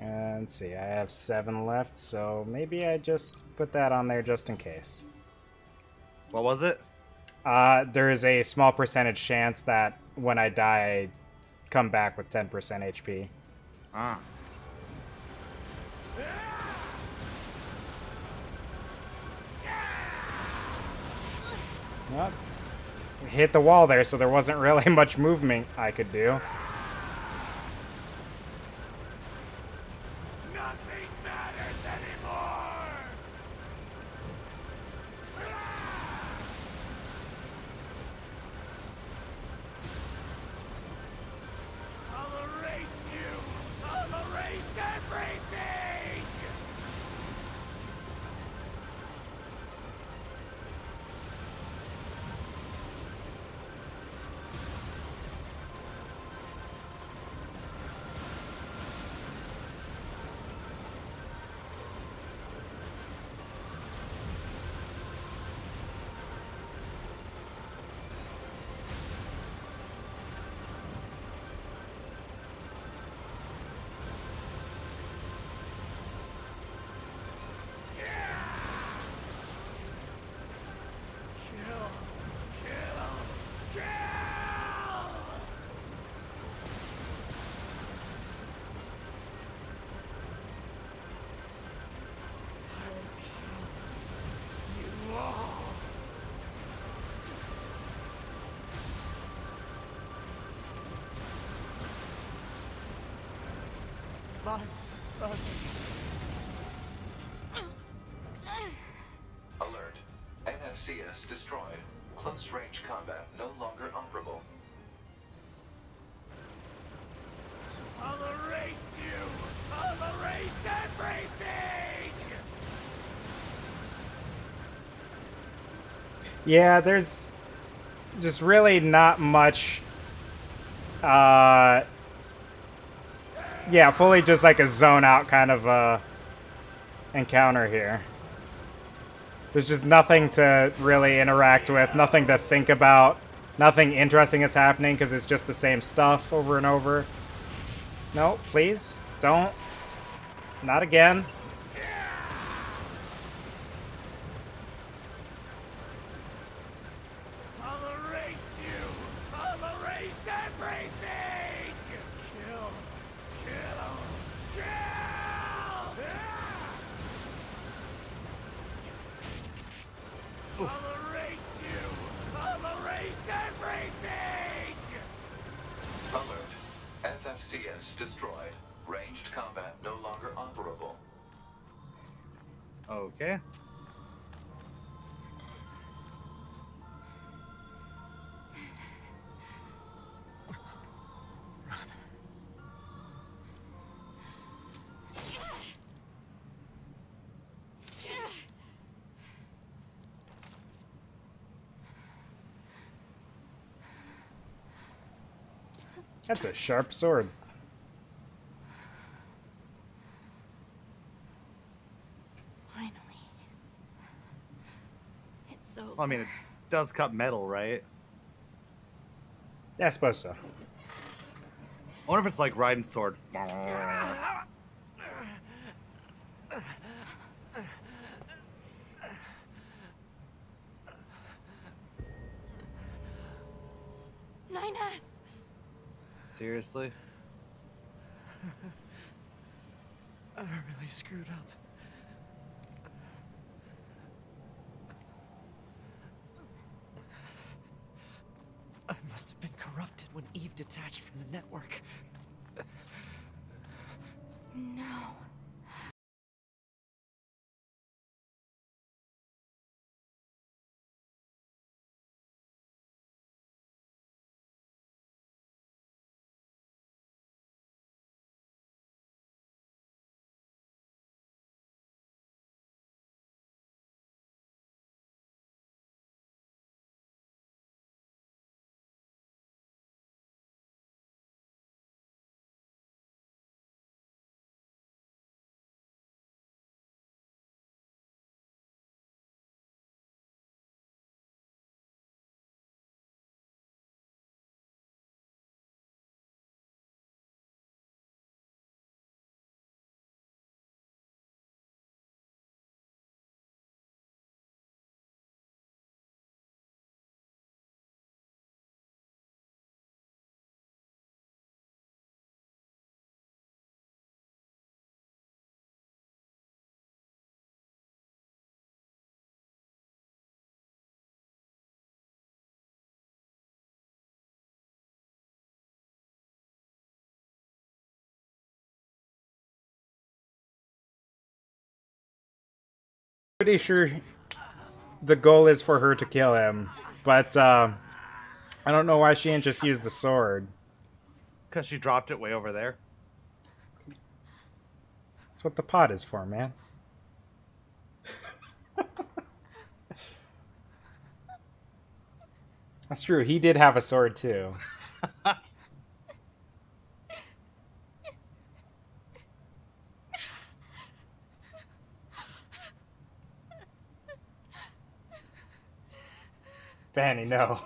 And let's see, I have seven left, so maybe I just put that on there just in case. What was it? Uh, there is a small percentage chance that when I die, I come back with 10% HP. Ah. Well, hit the wall there, so there wasn't really much movement I could do. Alert. NFCS destroyed. Close range combat no longer operable. I'll erase you! I'll erase everything! Yeah, there's just really not much. Uh, yeah, fully just like a zone out kind of uh, encounter here. There's just nothing to really interact with, nothing to think about, nothing interesting that's happening because it's just the same stuff over and over. No, please, don't. Not again. That's a sharp sword. Finally. It's over. Well, I mean, it does cut metal, right? Yeah, I suppose so. I wonder if it's like riding sword. Nine Seriously? I really screwed up. Pretty sure the goal is for her to kill him, but uh, I don't know why she didn't just use the sword. Because she dropped it way over there. That's what the Pod is for, man. That's true. He did have a sword too. Fanny, no.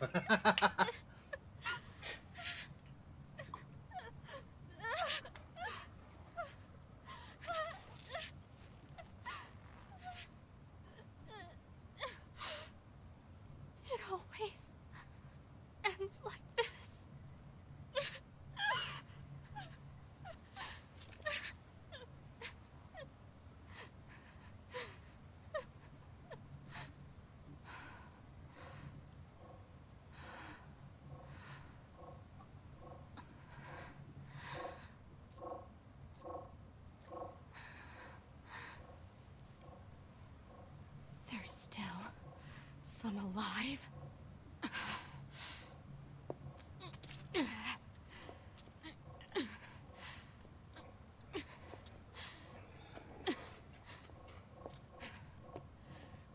It always ends like this. I'm alive?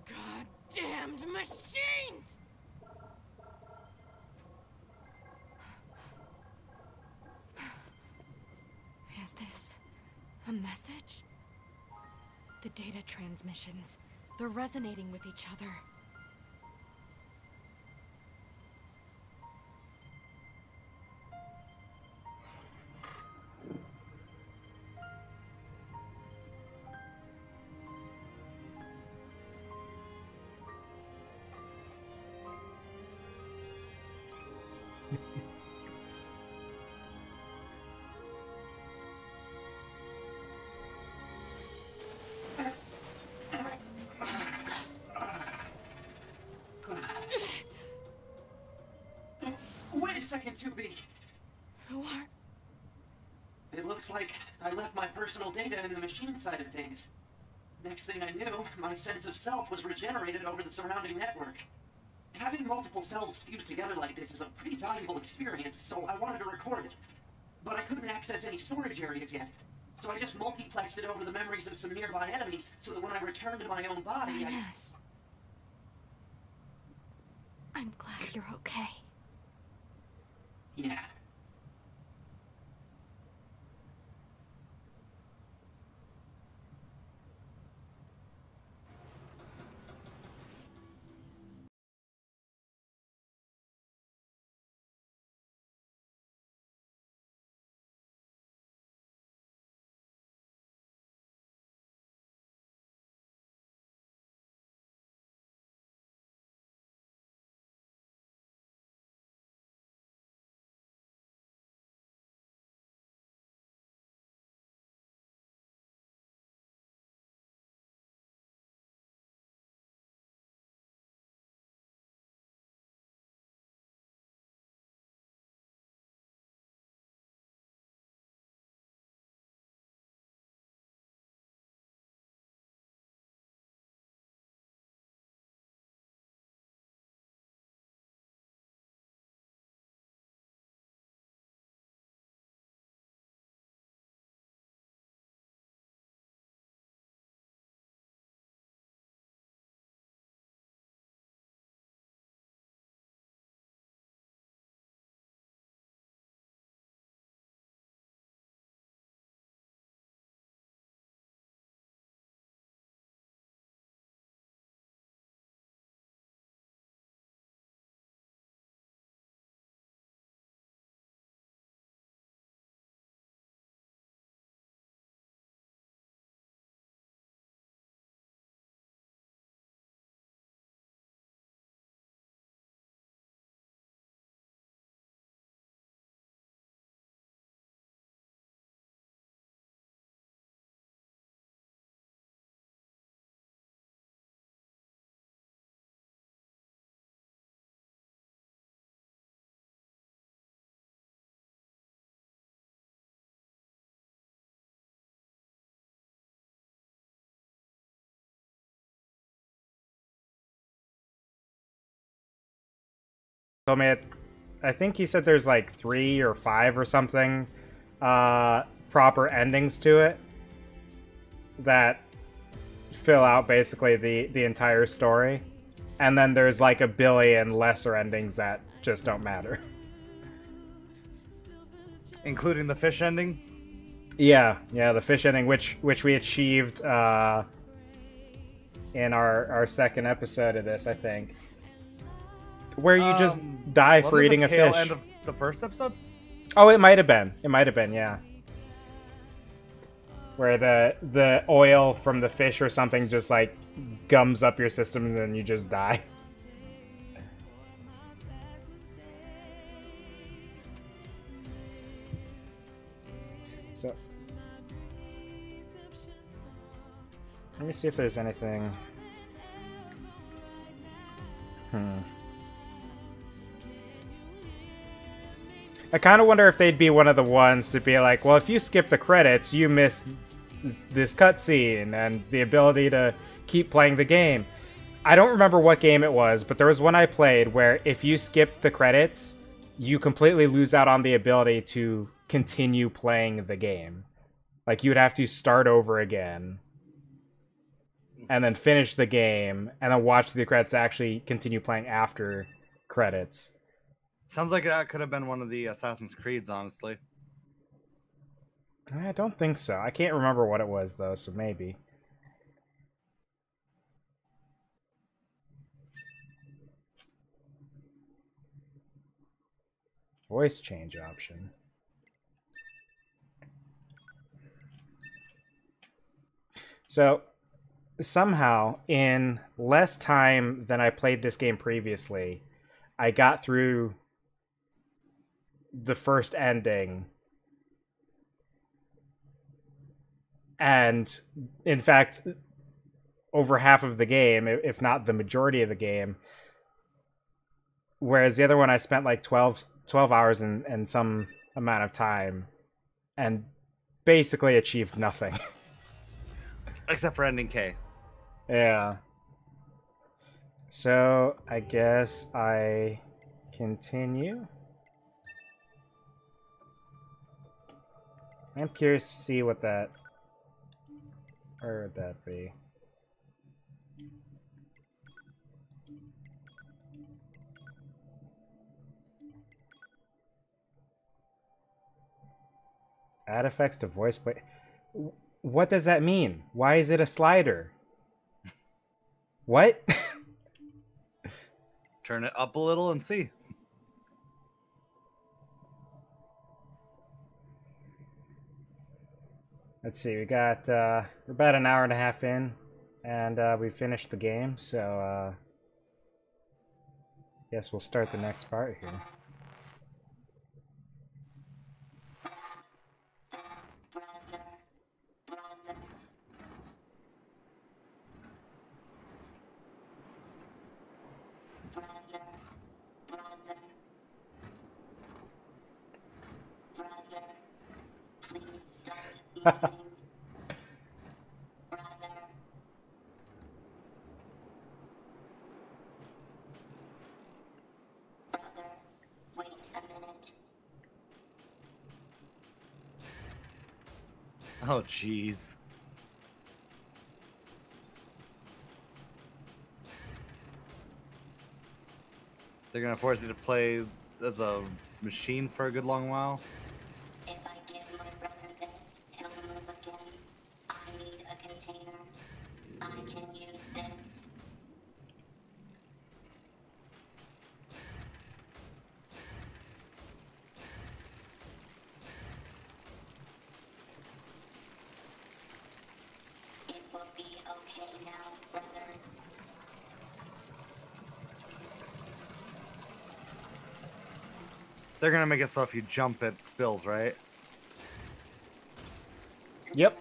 Goddamned machines! Is this a message? The data transmissions. They're resonating with each other. Like I left my personal data in the machine side of things. Next thing I knew, my sense of self was regenerated over the surrounding network. Having multiple selves fused together like this is a pretty valuable experience, so I wanted to record it. But I couldn't access any storage areas yet, so I just multiplexed it over the memories of some nearby enemies so that when I returned to my own body, I... Ines. Told me it, I think he said there's like three or five or something uh, proper endings to it that fill out basically the the entire story, and then there's like a billion lesser endings that just don't matter. Including the fish ending. Yeah, yeah, the fish ending, which which we achieved uh, in our our second episode of this, I think, where you just Um, die wasn't for eating a fish. End of the first episode. Oh, it might have been. It might have been, yeah. Where the the oil from the fish or something just like gums up your systems and you just die. So let me see if there's anything. Hmm. I kind of wonder if they'd be one of the ones to be like, well, if you skip the credits, you miss this cutscene and the ability to keep playing the game. I don't remember what game it was, but there was one I played where if you skip the credits, you completely lose out on the ability to continue playing the game. Like you would have to start over again and then finish the game and then watch the credits to actually continue playing after credits. Sounds like that could have been one of the Assassin's Creeds, honestly. I don't think so. I can't remember what it was though, so maybe. Voice change option. So, somehow, in less time than I played this game previously, I got through the first ending. And in fact, over half of the game, if not the majority of the game. Whereas the other one, I spent like 12, 12 hours and, and some amount of time and basically achieved nothing. Except for ending K. Yeah. So I guess I continue. I'm curious to see what that. Where would that be? Add effects to voice play. What does that mean? Why is it a slider? What? Turn it up a little and see. Let's see. We got uh, we're about an hour and a half in, and uh, we finished the game. So, uh, guess we'll start the next part here. Oh, jeez. They're gonna force you to play as a machine for a good long while. If I give my brother this, he'll move again. I need a container. I can use this. It will be okay now, brother. They're gonna make it so if you jump, it spills, right? Yep.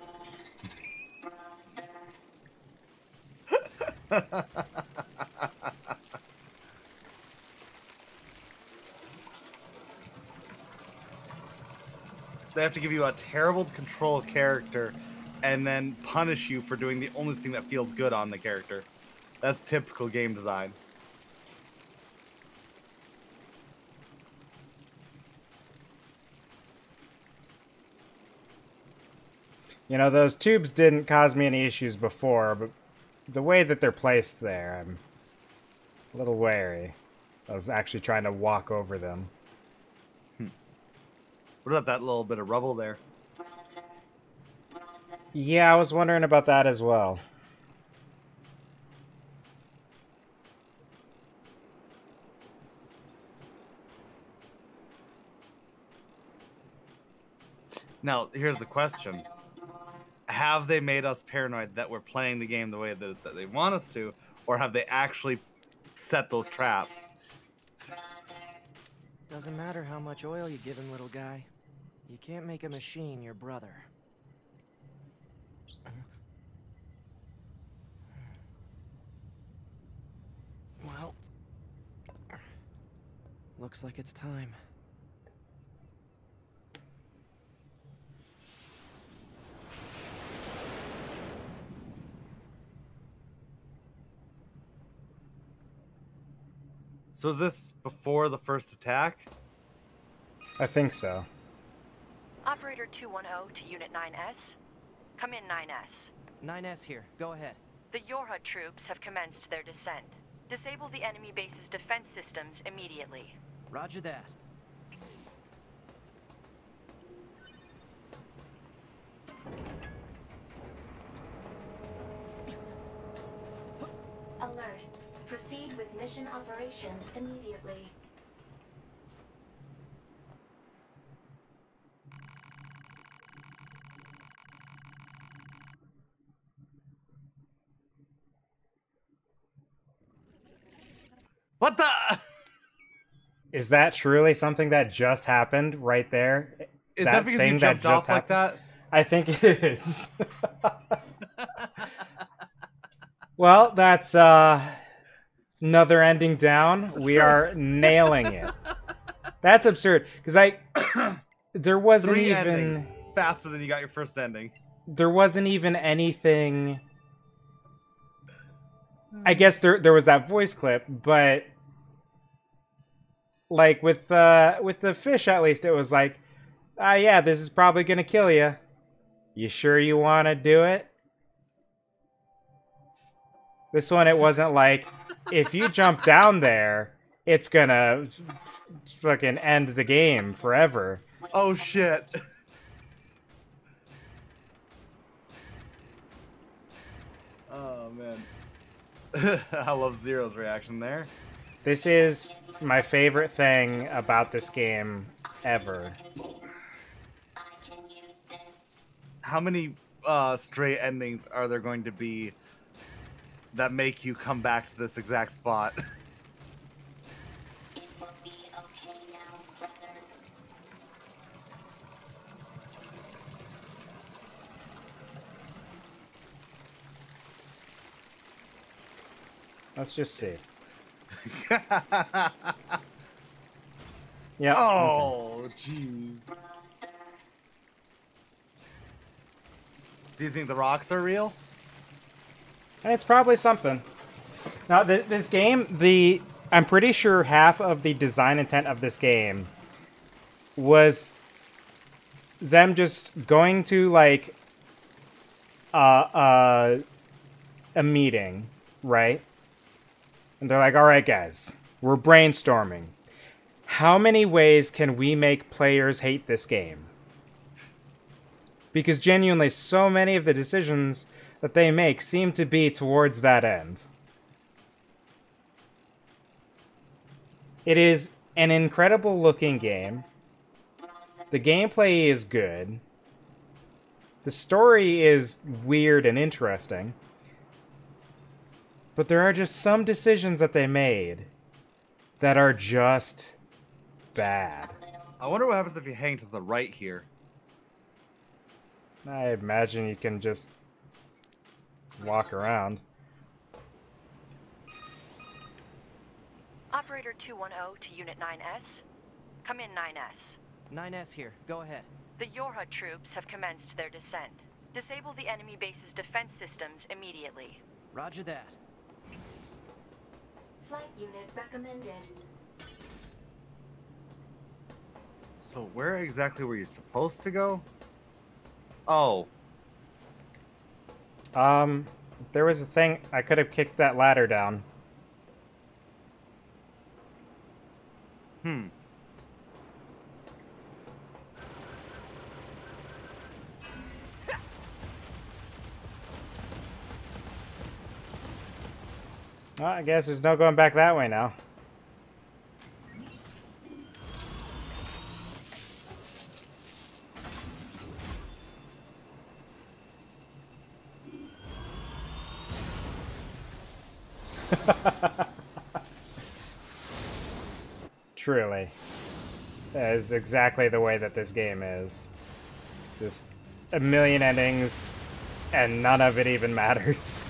They have to give you a terrible control character and then punish you for doing the only thing that feels good on the character. That's typical game design. You know, those tubes didn't cause me any issues before, but the way that they're placed there, I'm a little wary of actually trying to walk over them. What about that little bit of rubble there? Yeah, I was wondering about that as well. Now, here's the question. Have they made us paranoid that we're playing the game the way that, that they want us to, or have they actually set those traps? Doesn't matter how much oil you give him, little guy. You can't make a machine your brother. Well, looks like it's time. So is this before the first attack? I think so. Operator 210 to Unit 9S. Come in, 9S. 9S here. Go ahead. The Yorha troops have commenced their descent. Disable the enemy base's defense systems immediately. Roger that. Alert. Proceed with mission operations immediately. What the? Is that truly something that just happened right there? Is that, because you jumped just off like happened? that? I think it is. well, that's uh another ending down. We are nailing it. That's absurd because I there wasn't Three even endings faster than you got your first ending. there wasn't even anything I guess there there was that voice clip, but like with uh with the fish at least it was like ah yeah, this is probably going to kill you. You sure you want to do it? This one it wasn't like if you jump down there, it's going to fucking end the game forever. Oh shit. oh man. I love Zero's reaction there. This is my favorite thing about this game ever. How many uh, stray endings are there going to be that make you come back to this exact spot? Let's just see. Yeah. Oh, jeez. Do you think the rocks are real? And it's probably something. Now, th- this game, the I'm pretty sure half of the design intent of this game was them just going to like uh, uh, a meeting, right? And they're like, "All right, guys, we're brainstorming. How many ways can we make players hate this game?" Because genuinely, so many of the decisions that they make seem to be towards that end. It is an incredible looking game. The gameplay is good. The story is weird and interesting. But there are just some decisions that they made that are just bad. I wonder what happens if you hang to the right here. I imagine you can just walk around. Operator 210 to Unit 9S. Come in, 9S. 9S here. Go ahead. The Yorha troops have commenced their descent. Disable the enemy base's defense systems immediately. Roger that. Flight unit recommended. So where exactly were you supposed to go? Oh, Um, there was a thing I could have kicked that ladder down. hmm. Well, I guess there's no going back that way now. Truly. That is exactly the way that this game is. Just a million endings, and none of it even matters.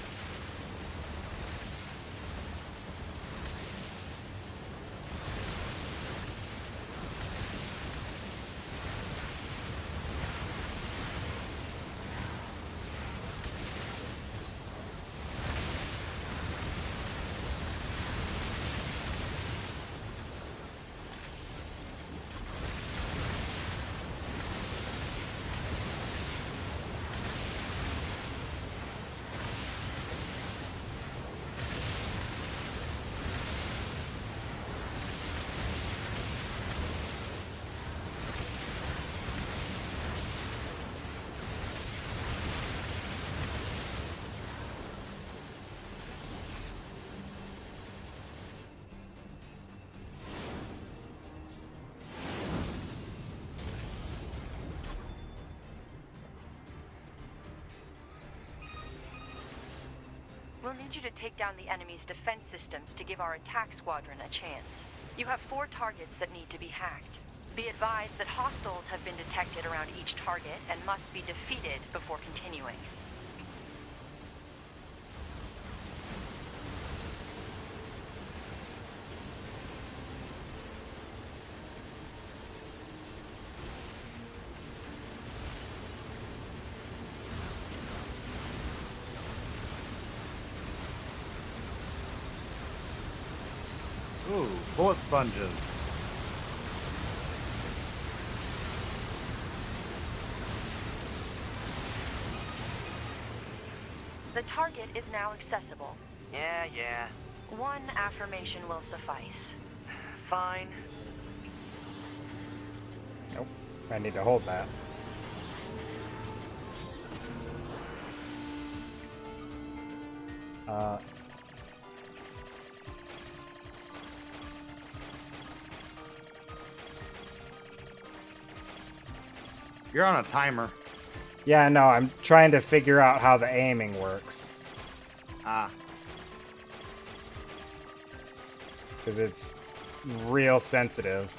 To take down the enemy's defense systems to give our attack squadron a chance. You have four targets that need to be hacked. Be advised that hostiles have been detected around each target and must be defeated before continuing. Ooh, sponges. The target is now accessible. Yeah, yeah. One affirmation will suffice. Fine. Nope. I need to hold that. Uh, You're on a timer. yeah, no, I'm trying to figure out how the aiming works. Ah. Because it's real sensitive.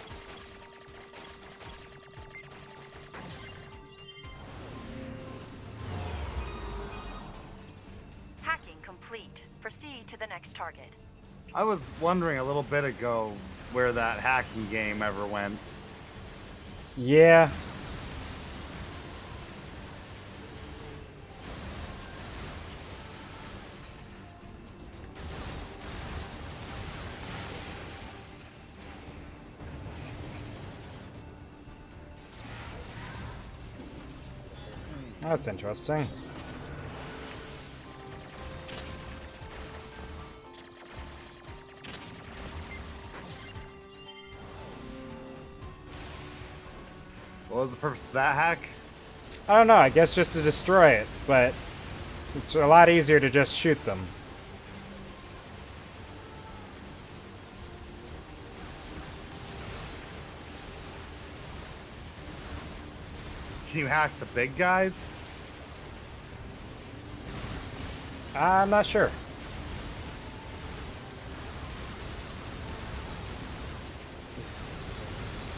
Hacking complete. Proceed to the next target. I was wondering a little bit ago where that hacking game ever went. Yeah. That's interesting. What was the purpose of that hack? I don't know, I guess just to destroy it, but it's a lot easier to just shoot them. Can you hack the big guys? I'm not sure.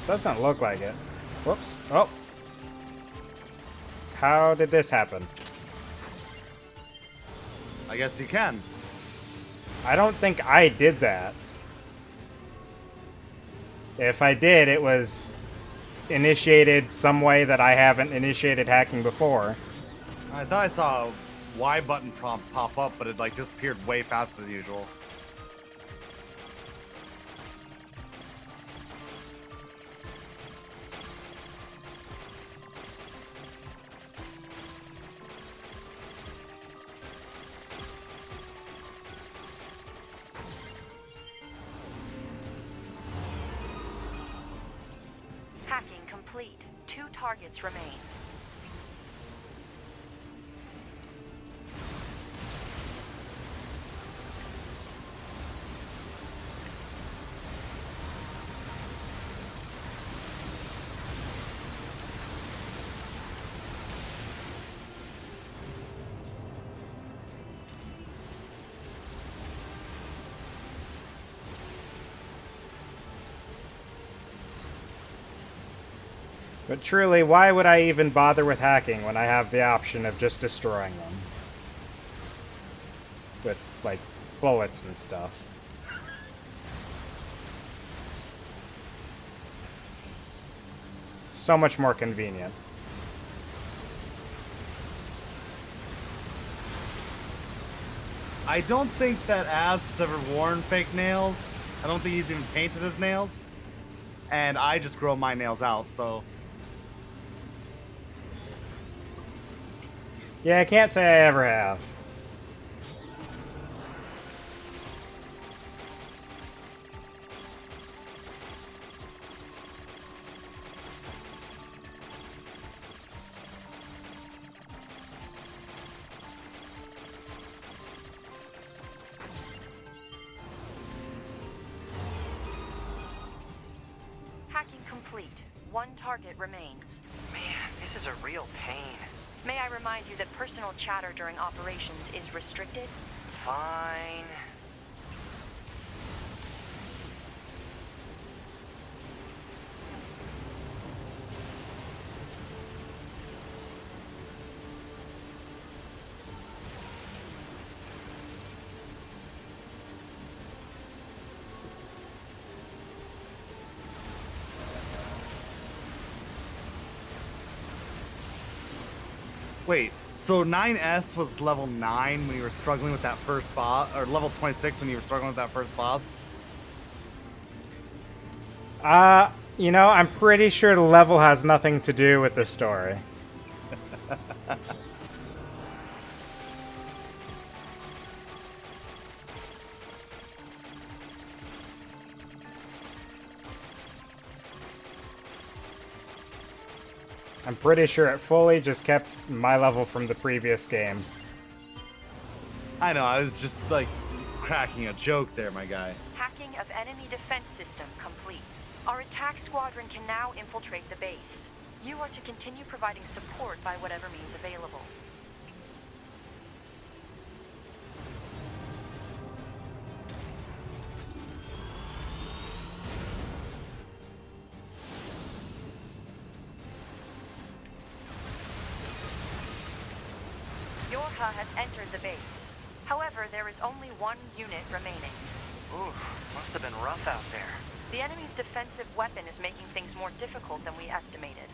Doesn't look like it. Whoops. Oh. How did this happen? I guess you can. I don't think I did that. If I did, it was initiated some way that I haven't initiated hacking before. I thought I saw a Y button prompt pop up, but it like disappeared way faster than usual. Truly, why would I even bother with hacking when I have the option of just destroying them? With, like, bullets and stuff. So much more convenient. I don't think that Az has ever worn fake nails. I don't think he's even painted his nails. And I just grow my nails out, so Yeah, I can't say I ever have. Chatter during operations is restricted? Fine. Wait, so 9S was level 9 when you were struggling with that first boss, or level 26 when you were struggling with that first boss? Uh, you know, I'm pretty sure the level has nothing to do with the story. Pretty sure it fully just kept my level from the previous game. I know, I was just like cracking a joke there, my guy. Hacking of enemy defense system complete. Our attack squadron can now infiltrate the base. You are to continue providing support by whatever means available. Unit remaining. Ooh, must have been rough out there. The enemy's defensive weapon is making things more difficult than we estimated.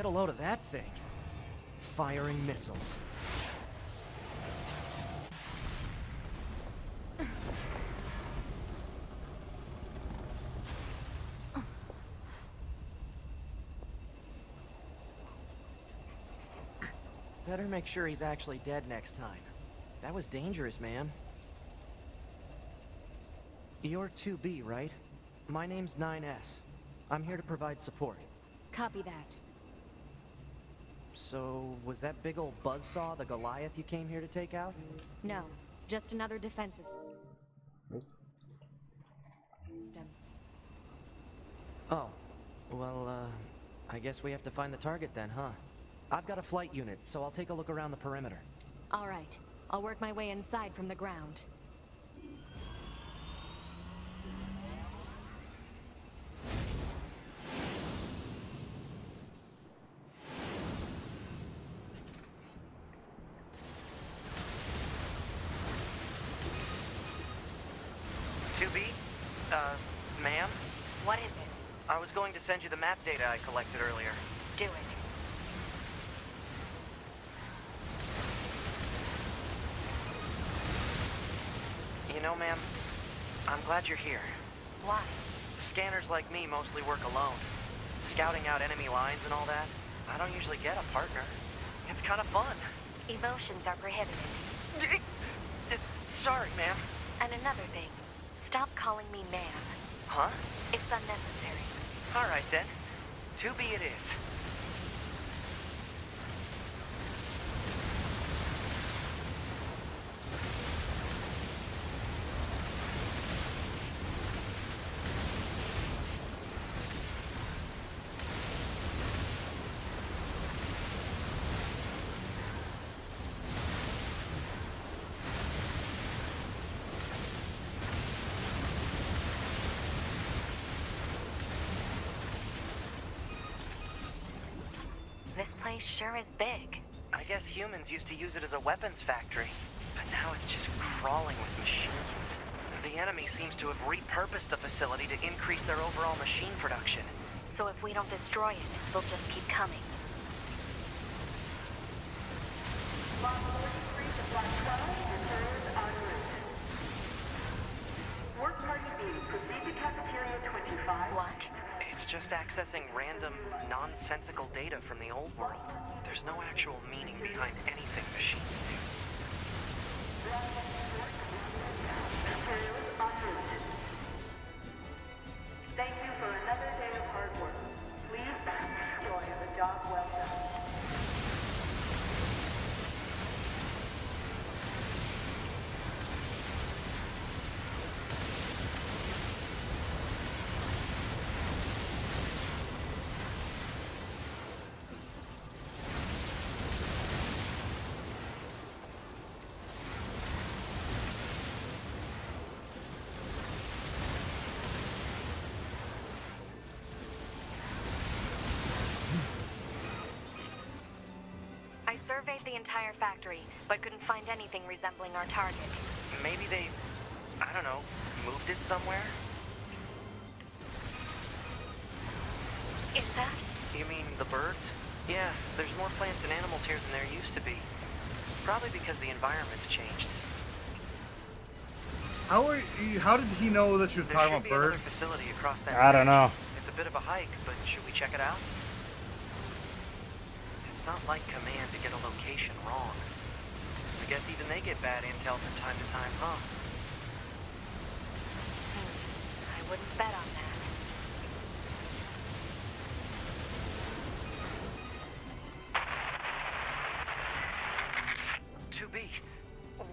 Get a load of that thing. Firing missiles. Better make sure he's actually dead next time. That was dangerous, man. You're 2B, right? My name's 9S. I'm here to provide support. Copy that. So, was that big old buzzsaw the Goliath you came here to take out? No, just another defensive system. Oh, well, uh, I guess we have to find the target then, huh? I've got a flight unit, so I'll take a look around the perimeter. All right, I'll work my way inside from the ground. To send you the map data I collected earlier. Do it. You know, ma'am, I'm glad you're here. Why? Scanners like me mostly work alone. Scouting out enemy lines and all that, I don't usually get a partner. It's kind of fun. Emotions are prohibited. Sorry, ma'am. And another thing, stop calling me ma'am. Huh? It's unnecessary. All right, then. 2B it is. This place sure is big. I guess humans used to use it as a weapons factory, but now it's just crawling with machines. The enemy seems to have repurposed the facility to increase their overall machine production. So if we don't destroy it, they'll just keep coming. Work Party B, proceed to Cafeteria 25. What? It's just accessing random, nonsensical data from the old world. There's no actual meaning behind anything the entire factory, but couldn't find anything resembling our target. Maybe they, I don't know, moved it somewhere? Is that? You mean the birds? Yeah, there's more plants and animals here than there used to be. Probably because the environment's changed. How are you, How did he know that she was There talking should about be another birds? facility across that I don't know. It's a bit of a hike, but should we check it out? It's not like Command to get a location wrong. I guess even they get bad intel from time to time, huh? Hmm. I wouldn't bet on that. 2B.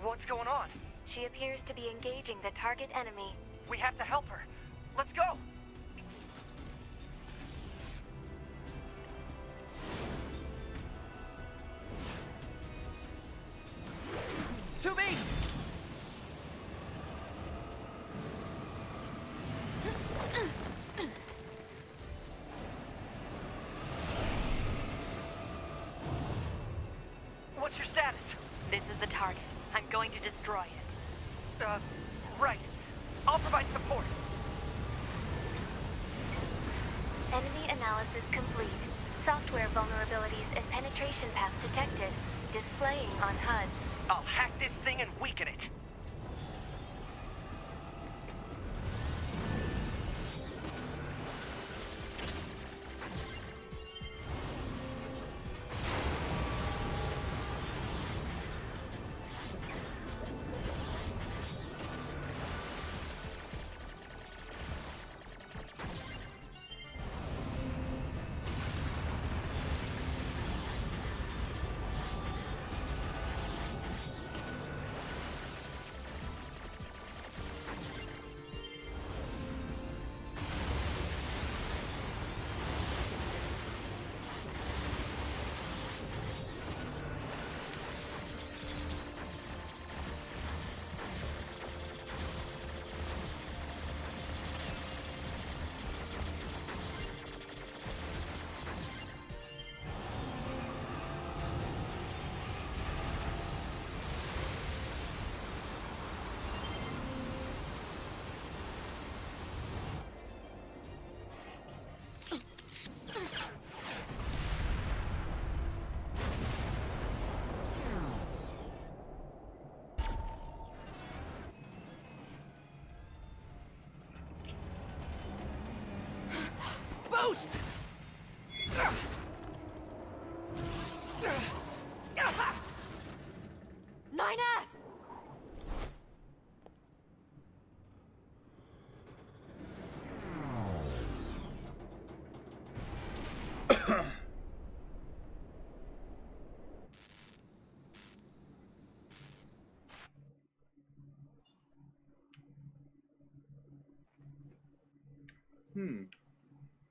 What's going on? She appears to be engaging the target enemy. We have to help her. Hmm.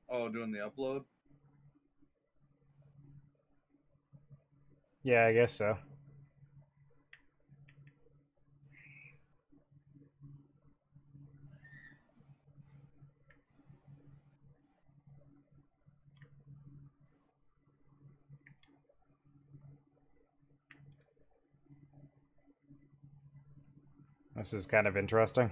Oh, doing the upload? Yeah, I guess so. This is kind of interesting.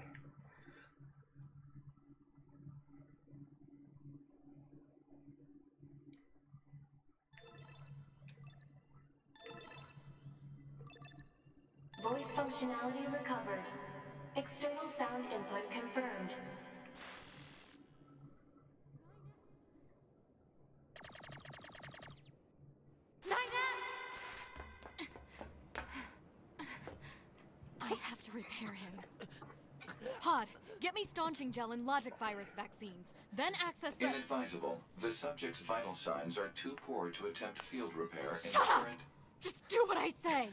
Get gel and logic virus vaccines. Then access the. Inadvisable. The subject's vital signs are too poor to attempt field repair in Shut up! current. Just do what I say!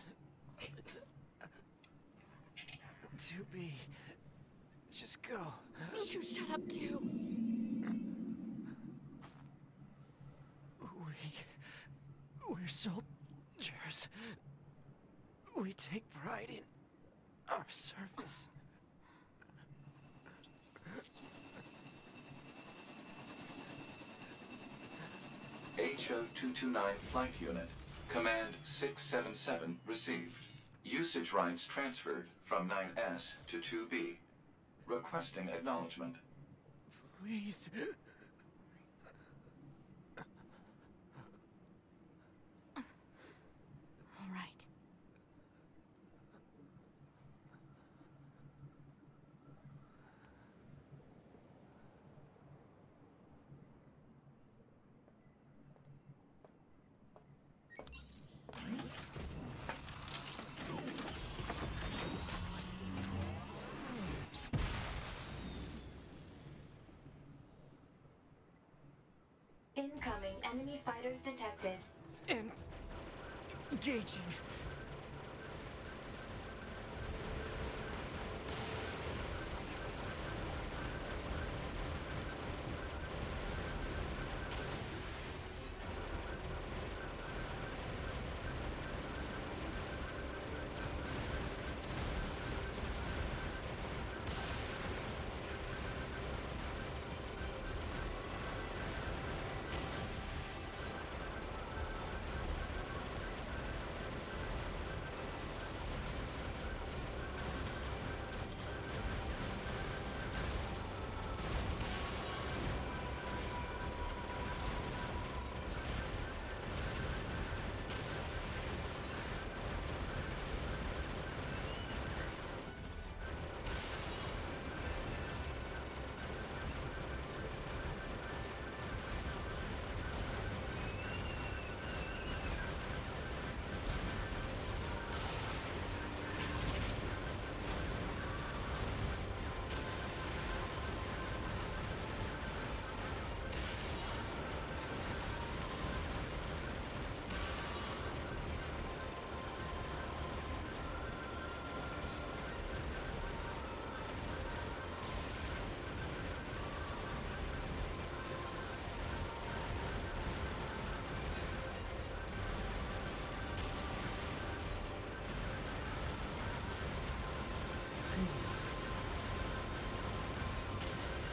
2B. Just go. You shut up too. We. We're soldiers. We take pride in our service. HO229 Flight Unit. Command 677 received. Usage rights transferred from 9S to 2B. Requesting acknowledgement. Please. All right. Incoming enemy fighters detected. Engaging.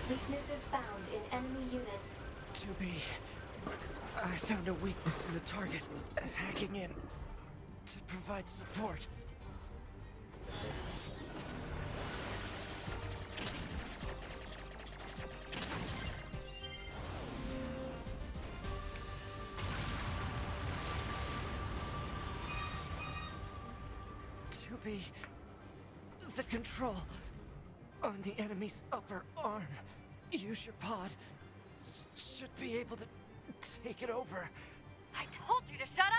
Weaknesses found in enemy units. 2B. I found a weakness in the target. Hacking in to provide support. 2B the control on the enemy's upper arm. Use your pod. Should be able to take it over. I told you to shut up!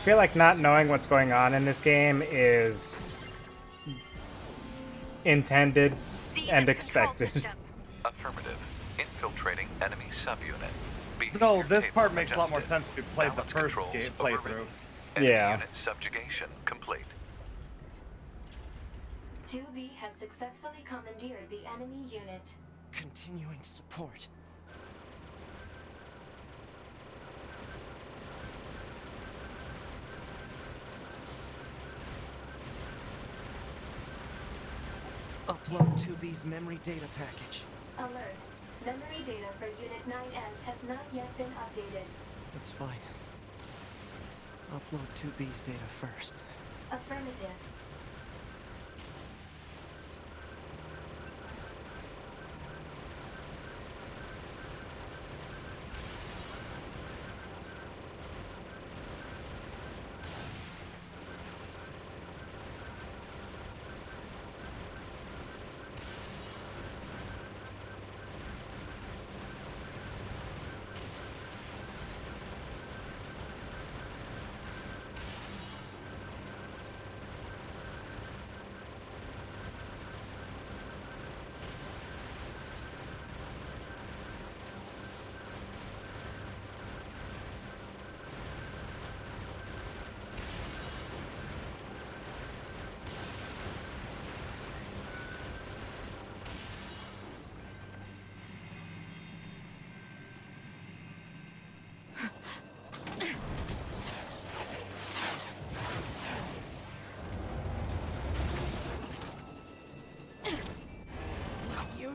I feel like not knowing what's going on in this game is intended and expected. Affirmative. Infiltrating enemy subunit. No, this part makes a lot more sense if you played the first game playthrough. Yeah. Unit subjugation complete. 2B has successfully commandeered the enemy unit. Continuing support. Upload 2B's memory data package. Alert. Memory data for Unit 9S has not yet been updated. It's fine. Upload 2B's data first. Affirmative.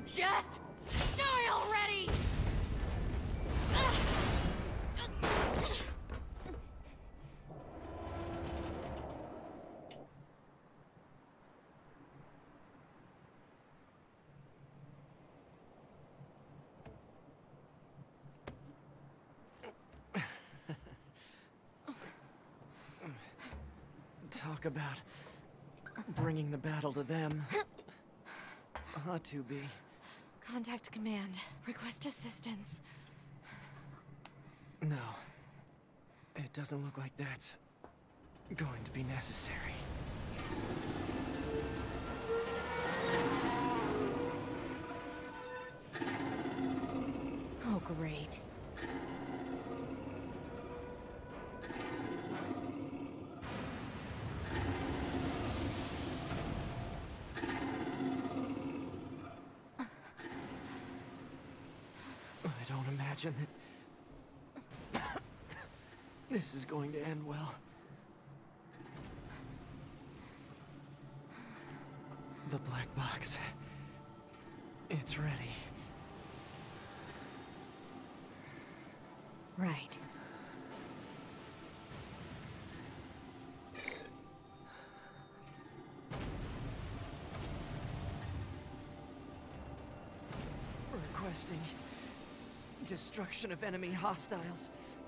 Just die already? Talk about bringing the battle to them. Ought to be. Contact command. Request assistance. No. It doesn't look like that's going to be necessary. This is going to end well. The black box. It's ready. Right. Requesting destruction of enemy hostiles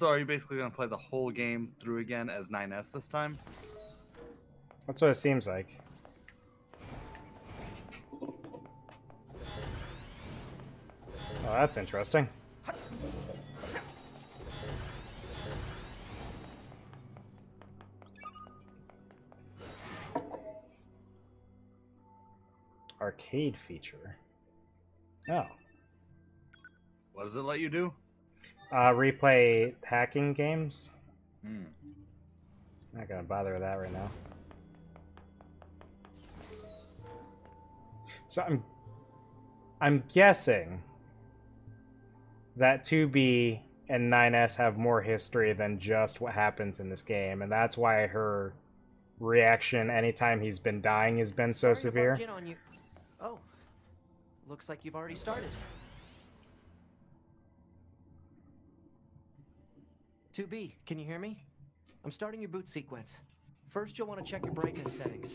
So are you basically gonna play the whole game through again as 9S this time? That's what it seems like. Oh, that's interesting. Arcade feature. Oh. What does it let you do? Uh, replay hacking games. Hmm. Not gonna bother with that right now. So I'm, I'm guessing that 2B and 9S have more history than just what happens in this game, and that's why her reaction anytime he's been dying has been so Sorry severe. on you. Oh, looks like you've already started. 2B, can you hear me? I'm starting your boot sequence. First, you'll want to check your brightness settings.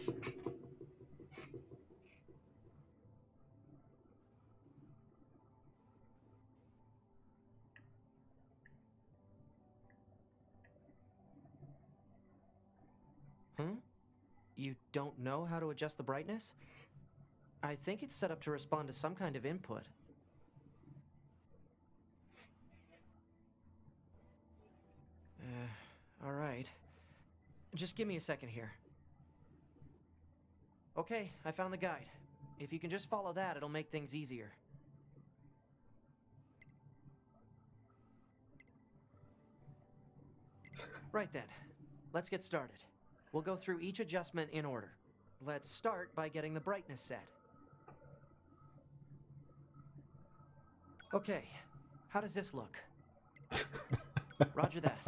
Hmm? You don't know how to adjust the brightness? I think it's set up to respond to some kind of input. Uh, alright. Just give me a second here. Okay, I found the guide. If you can just follow that, it'll make things easier. Right then, let's get started. We'll go through each adjustment in order. Let's start by getting the brightness set. Okay, how does this look? Roger that.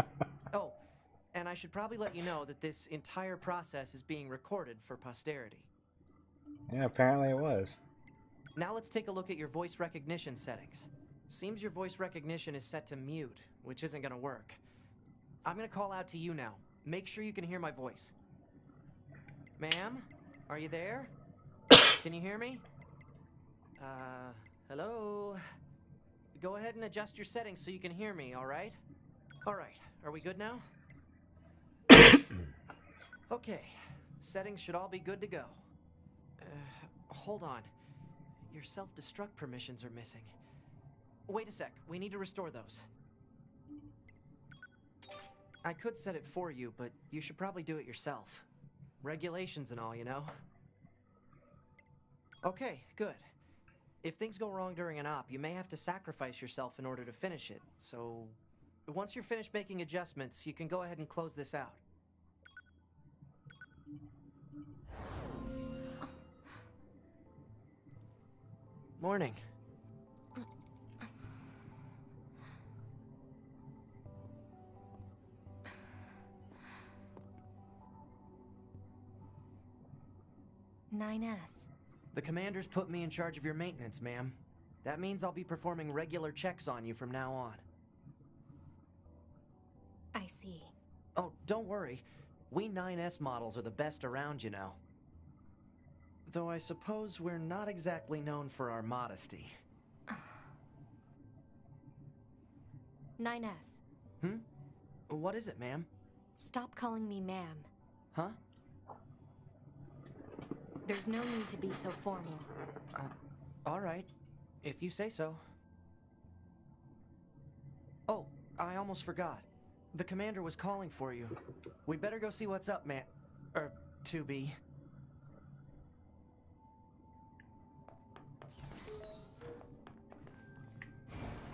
And I should probably let you know that this entire process is being recorded for posterity. Yeah, apparently it was. Now let's take a look at your voice recognition settings. Seems your voice recognition is set to mute, which isn't gonna work. I'm gonna call out to you now. Make sure you can hear my voice. Ma'am, are you there? can you hear me? Uh, hello? Go ahead and adjust your settings so you can hear me, alright? Alright, are we good now? Okay, settings should all be good to go. Uh, hold on. Your self-destruct permissions are missing. Wait a sec, we need to restore those. I could set it for you, but you should probably do it yourself. Regulations and all, you know? Okay, good. If things go wrong during an op, you may have to sacrifice yourself in order to finish it, so... Once you're finished making adjustments, you can go ahead and close this out. Morning. Nine S. The commander's put me in charge of your maintenance, ma'am. That means I'll be performing regular checks on you from now on. I see. Oh, don't worry. We 9S models are the best around, you know. Though I suppose we're not exactly known for our modesty. 9S. Hmm? What is it, ma'am? Stop calling me ma'am. Huh? There's no need to be so formal. Uh, all right. If you say so. Oh, I almost forgot. The commander was calling for you. We better go see what's up, man. Er, 2B.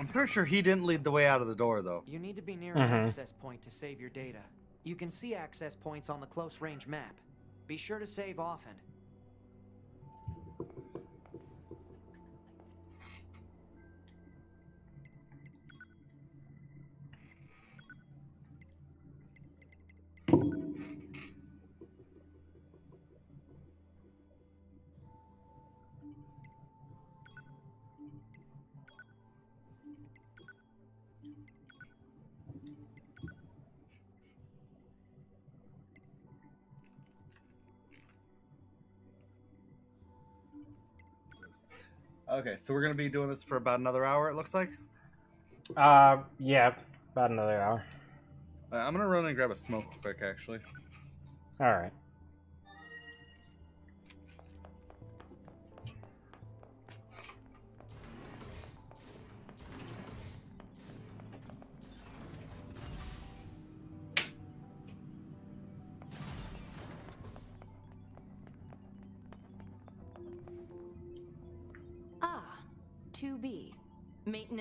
I'm pretty sure he didn't lead the way out of the door, though. You need to be near an Mhm. access point to save your data. You can see access points on the close range map. Be sure to save often. Okay, so we're gonna be doing this for about another hour. It looks like. Uh, yeah, about another hour. Uh, I'm gonna run and grab a smoke quick, actually. All right.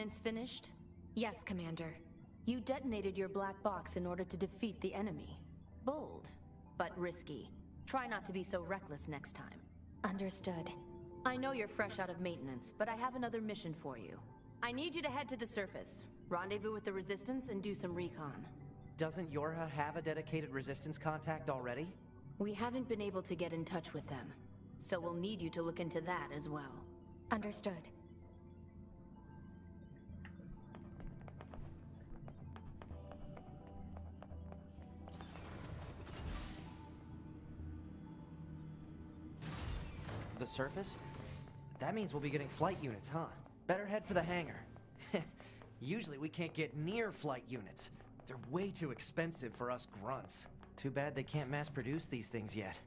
Maintenance finished? Yes, Commander. You detonated your black box in order to defeat the enemy. Bold, but risky. Try not to be so reckless next time. Understood. I know you're fresh out of maintenance, but I have another mission for you. I need you to head to the surface, rendezvous with the Resistance, and do some recon. Doesn't Yorha have a dedicated resistance contact already? We haven't been able to get in touch with them, so we'll need you to look into that as well. Understood. The surface? That means we'll be getting flight units, huh? Better head for the hangar. Usually we can't get near flight units. They're way too expensive for us grunts. Too bad they can't mass produce these things yet.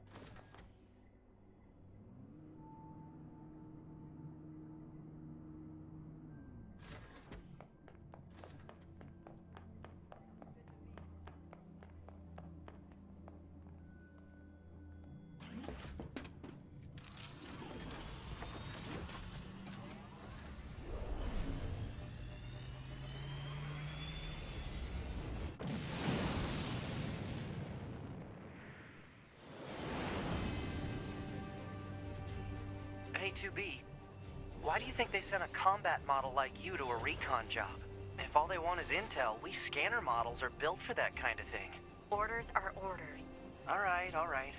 Sent a combat model like you to a recon job? If all they want is intel, we scanner models are built for that kind of thing. Orders are orders. All right, all right.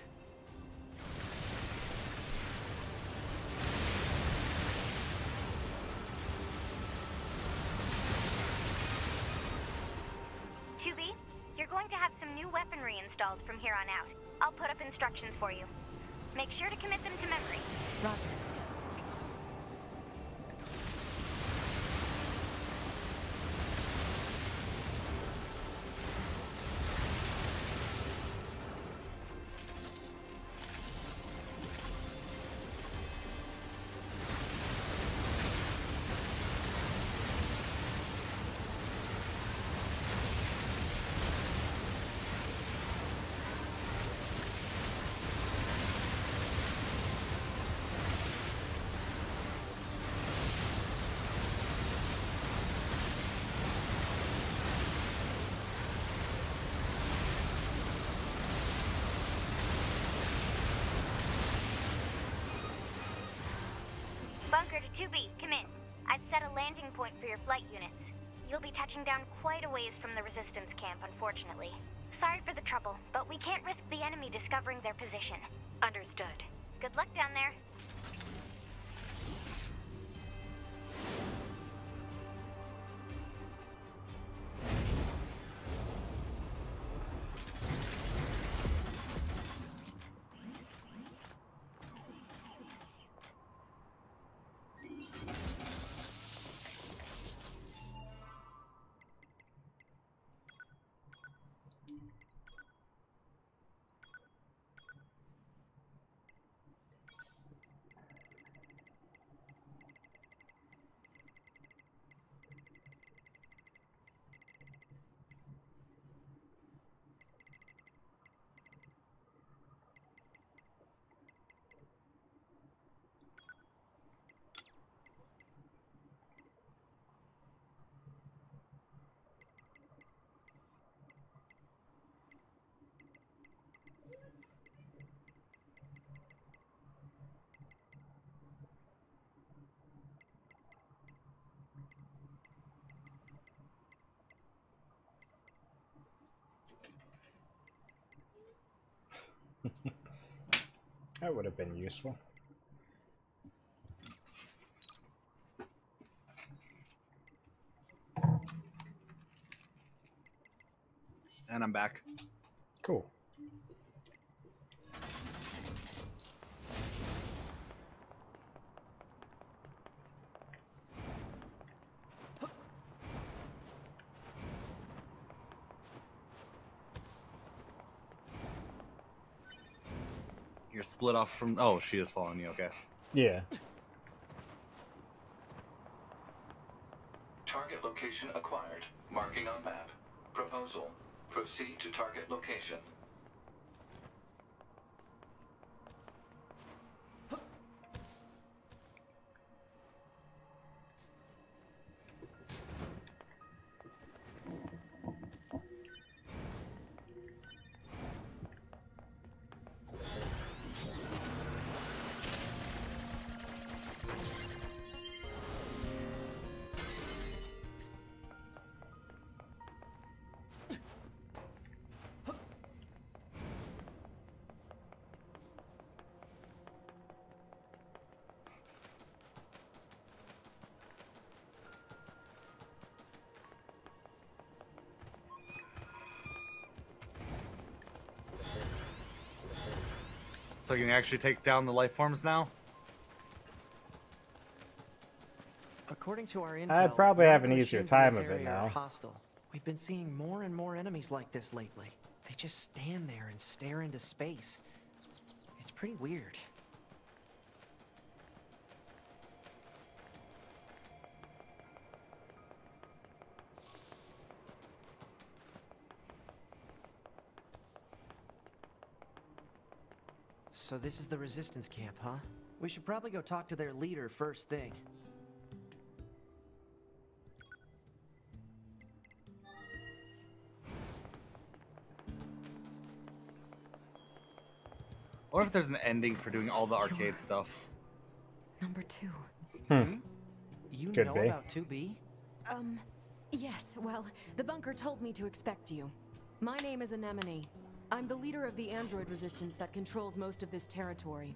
Two B, you're going to have some new weaponry installed from here on out. I'll put up instructions for you. Make sure to commit them to memory. Roger. 2B, come in. I've set a landing point for your flight units. You'll be touching down quite a ways from the resistance camp, unfortunately. Sorry for the trouble, but we can't risk the enemy discovering their position. Understood. Good luck down there. That would have been useful. And I'm back. Cool. You're split off from. Oh, she is following you. Okay. Yeah. Target location acquired. Marking on map. Proposal. Proceed to target location. So you can actually take down the life forms now. According to our intel, I'd probably have an easier time of it now. Hostile. We've been seeing more and more enemies like this lately. They just stand there and stare into space. It's pretty weird. So this is the resistance camp, huh? We should probably go talk to their leader first thing. I wonder if there's an ending for doing all the arcade stuff. Number two. Hmm. You Could know be. about 2B? Um, yes, well, the bunker told me to expect you. My name is Anemone. I'm the leader of the android resistance that controls most of this territory.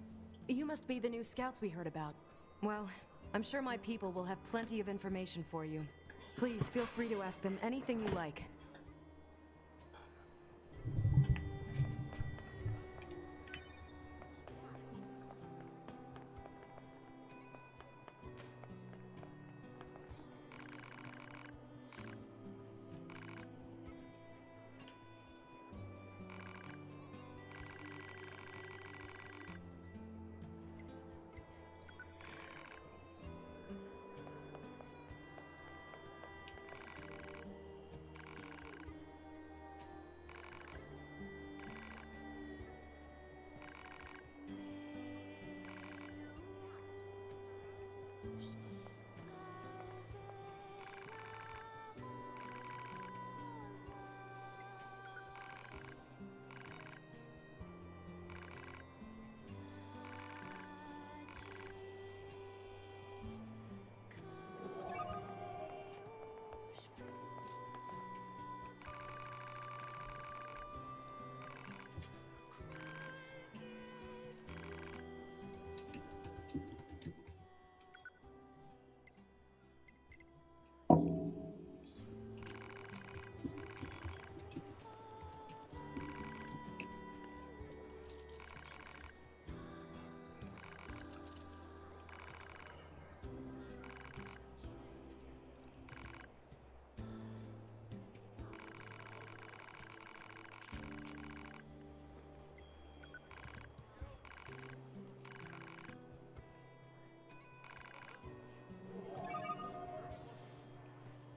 You must be the new scouts we heard about. Well, I'm sure my people will have plenty of information for you. Please feel free to ask them anything you like.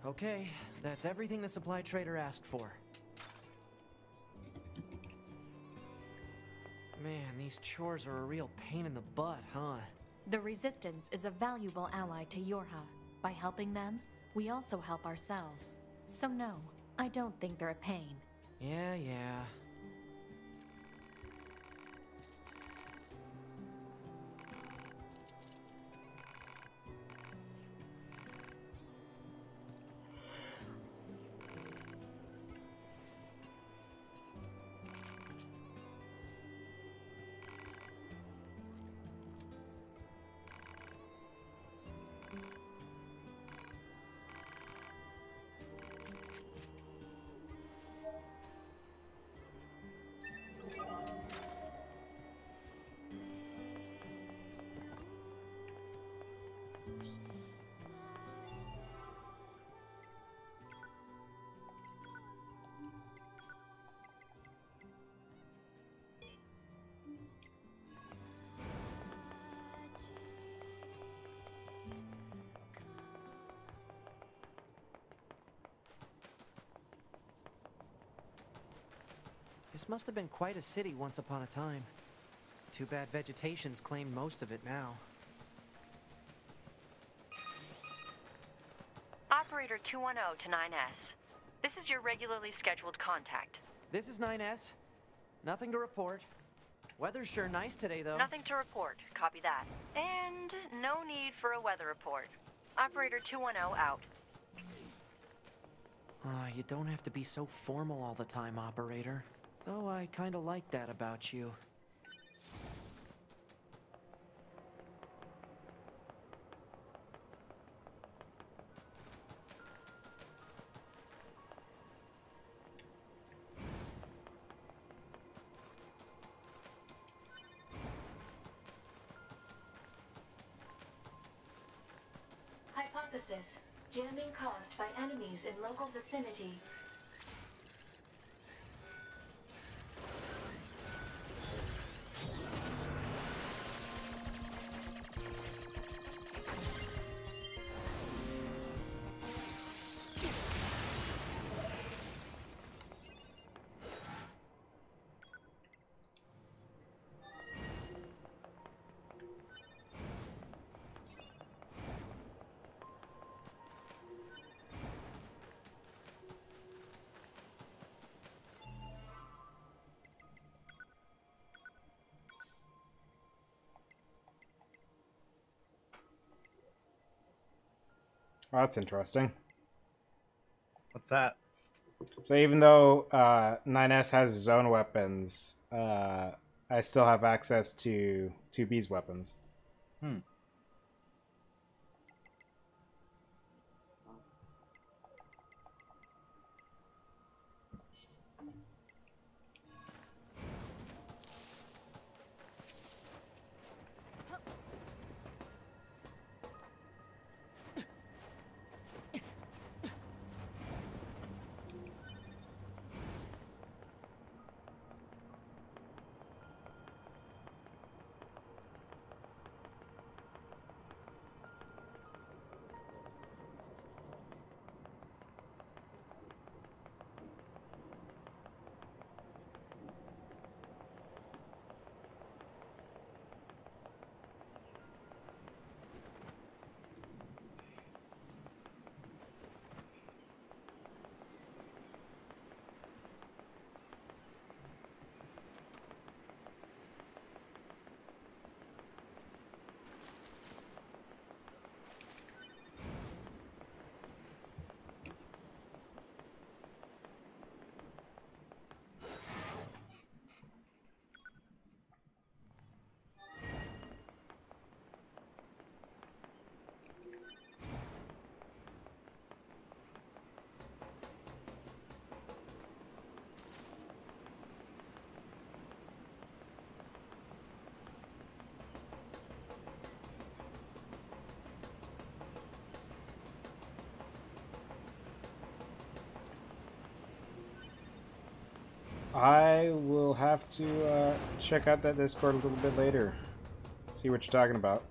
Okay, that's everything the supply trader asked for. Man, these chores are a real pain in the butt, huh? The Resistance is a valuable ally to Yorha. By helping them, we also help ourselves. So no, I don't think they're a pain. Yeah, yeah. This must have been quite a city once upon a time. Too bad vegetation's claimed most of it now. Operator 21O to 9S. This is your regularly scheduled contact. This is 9S. Nothing to report. Weather's sure nice today, though. Nothing to report. Copy that. And no need for a weather report. Operator 21O out. Ah, you don't have to be so formal all the time, operator. Though I kinda like that about you. Hypothesis. Jamming caused by enemies in local vicinity. Well, that's interesting. What's that? So even though uh, 9S has his own weapons, uh, I still have access to 2B's weapons. Hmm. I will have to uh, check out that Discord a little bit later. See what you're talking about.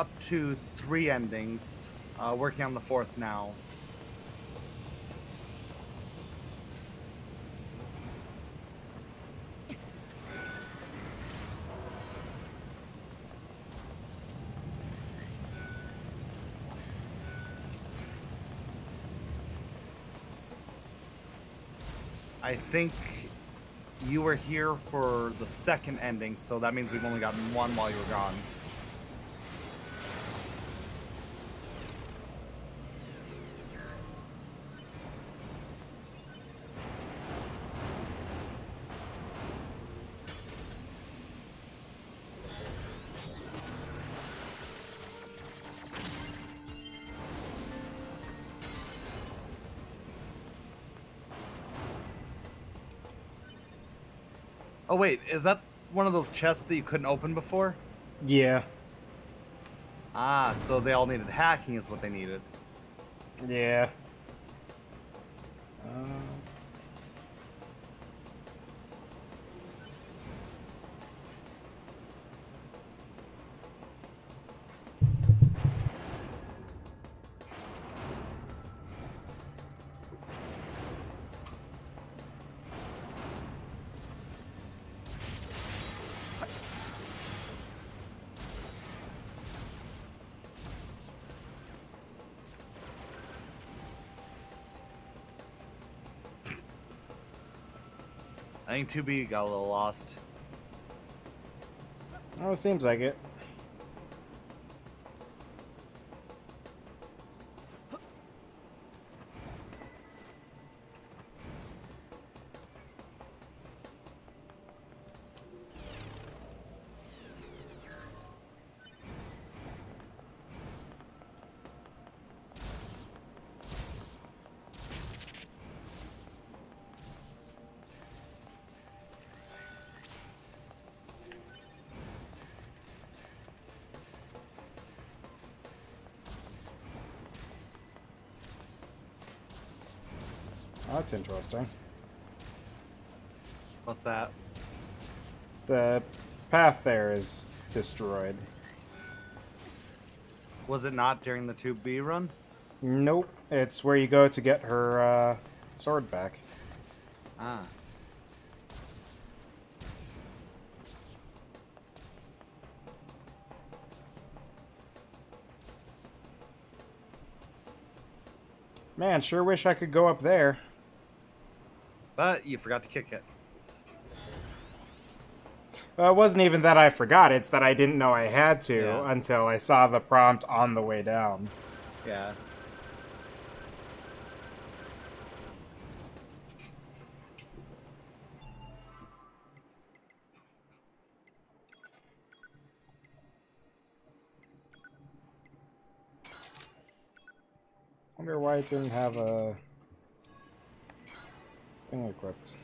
Up to three endings. Uh, working on the fourth now. I think you were here for the second ending, so that means we've only gotten one while you were gone. Wait, is that one of those chests that you couldn't open before? Yeah. Ah, so they all needed hacking is what they needed. Yeah. Think 2B got a little lost. well, it seems like it. That's interesting. What's that? The path there is destroyed. Was it not during the 2B run? Nope. It's where you go to get her uh, sword back. Ah. Man, sure wish I could go up there. But you forgot to kick it. Well, it wasn't even that I forgot, it's that I didn't know I had to Yeah. until I saw the prompt on the way down. Yeah. Wonder why it didn't have a thing equipped.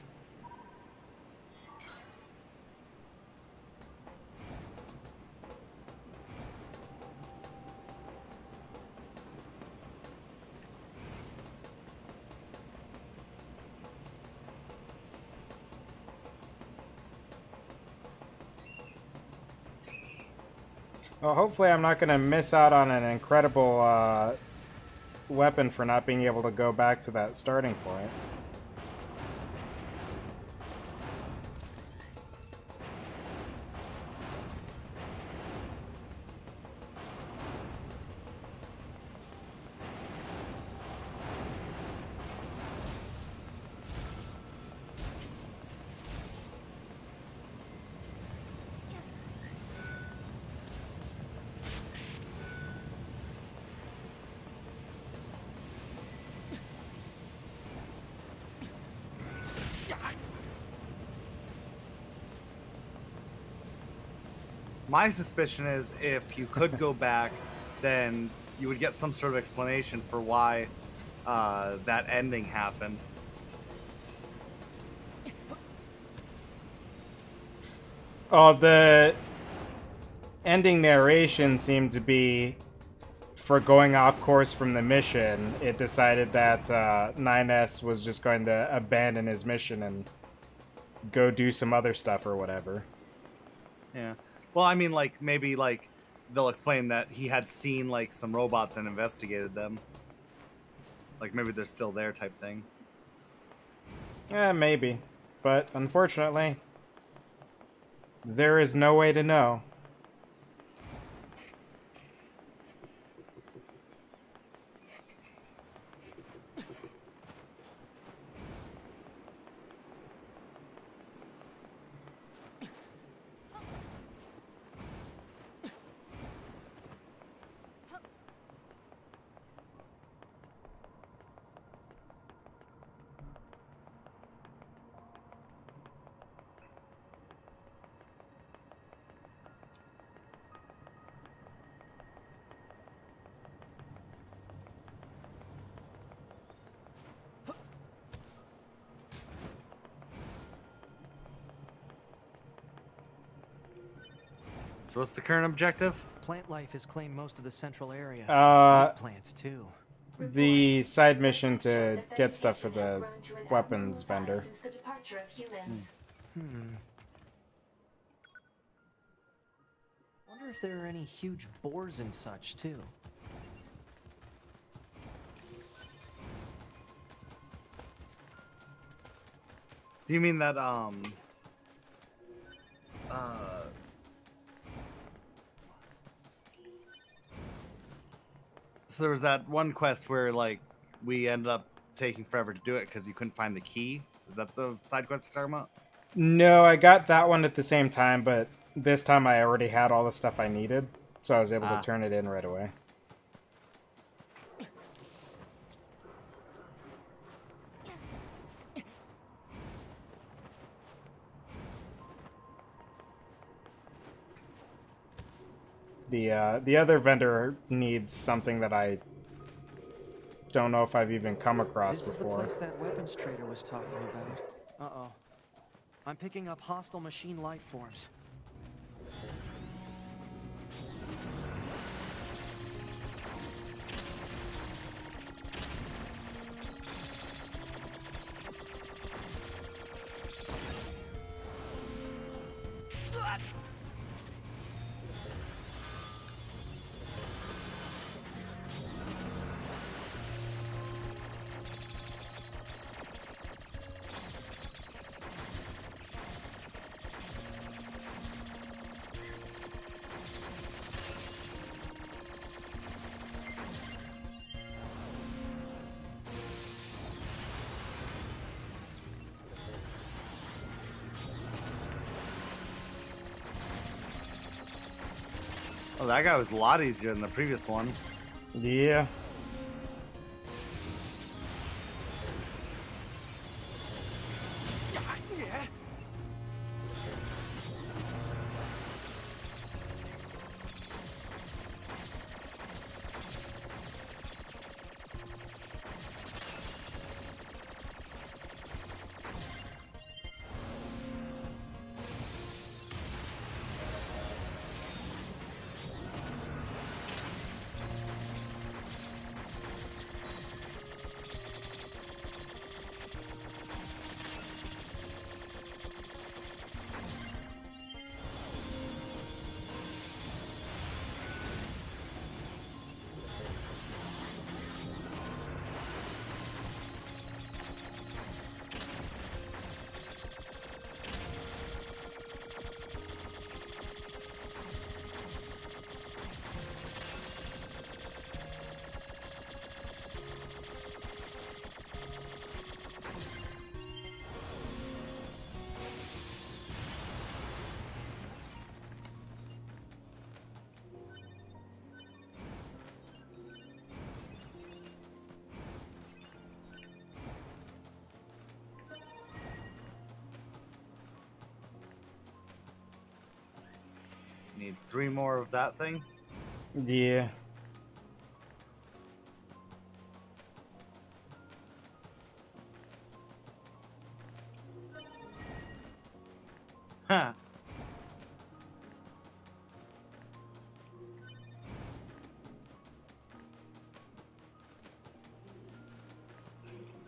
Well, hopefully I'm not going to miss out on an incredible uh, weapon for not being able to go back to that starting point. My suspicion is if you could go back, then you would get some sort of explanation for why uh, that ending happened. Oh, the ending narration seemed to be for going off course from the mission. It decided that uh, 9S was just going to abandon his mission and go do some other stuff or whatever. Yeah. Well, I mean, like maybe like they'll explain that he had seen like some robots and investigated them. Like maybe they're still there type thing. Yeah, maybe. But unfortunately, there is no way to know. So what's the current objective? Plant life has claimed most of the central area. Uh, plants too. The side mission to get stuff for the weapons vendor. Since the departure of humans. Hmm. Wonder if there are any huge boars and such too. Do you mean that um uh So there was that one quest where like we ended up taking forever to do it because you couldn't find the key. Is that the side quest you're talking about? No, I got that one at the same time, but this time I already had all the stuff I needed, so I was able Ah. to turn it in right away. The uh, the other vendor needs something that I don't know if I've even come across This is the before. place that weapons trader was talking about. Uh-oh. I'm picking up hostile machine life forms. Oh, that guy was a lot easier than the previous one. Yeah. Need three more of that thing. Yeah. Huh.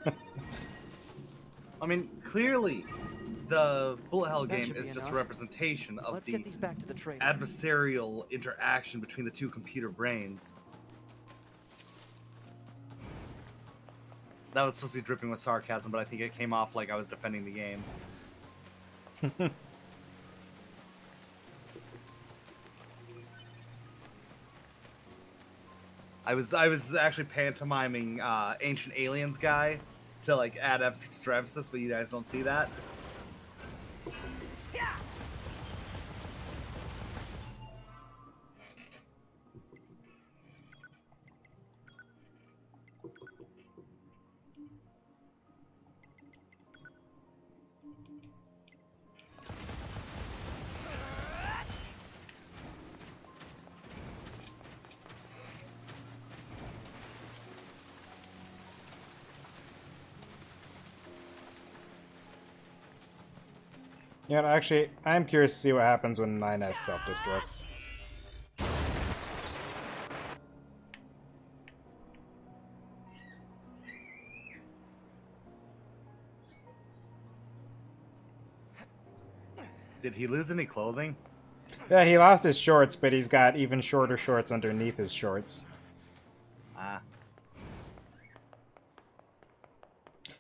I mean, clearly, the bullet hell That game is just a representation of Let's the get these back to the adversarial interaction between the two computer brains. That was supposed to be dripping with sarcasm, but I think it came off like I was defending the game. I was I was actually pantomiming uh, ancient aliens guy to like add extra emphasis, but you guys don't see that. Yeah, actually, I'm curious to see what happens when 9S self-destructs. Did he lose any clothing? Yeah, he lost his shorts, but he's got even shorter shorts underneath his shorts. Ah.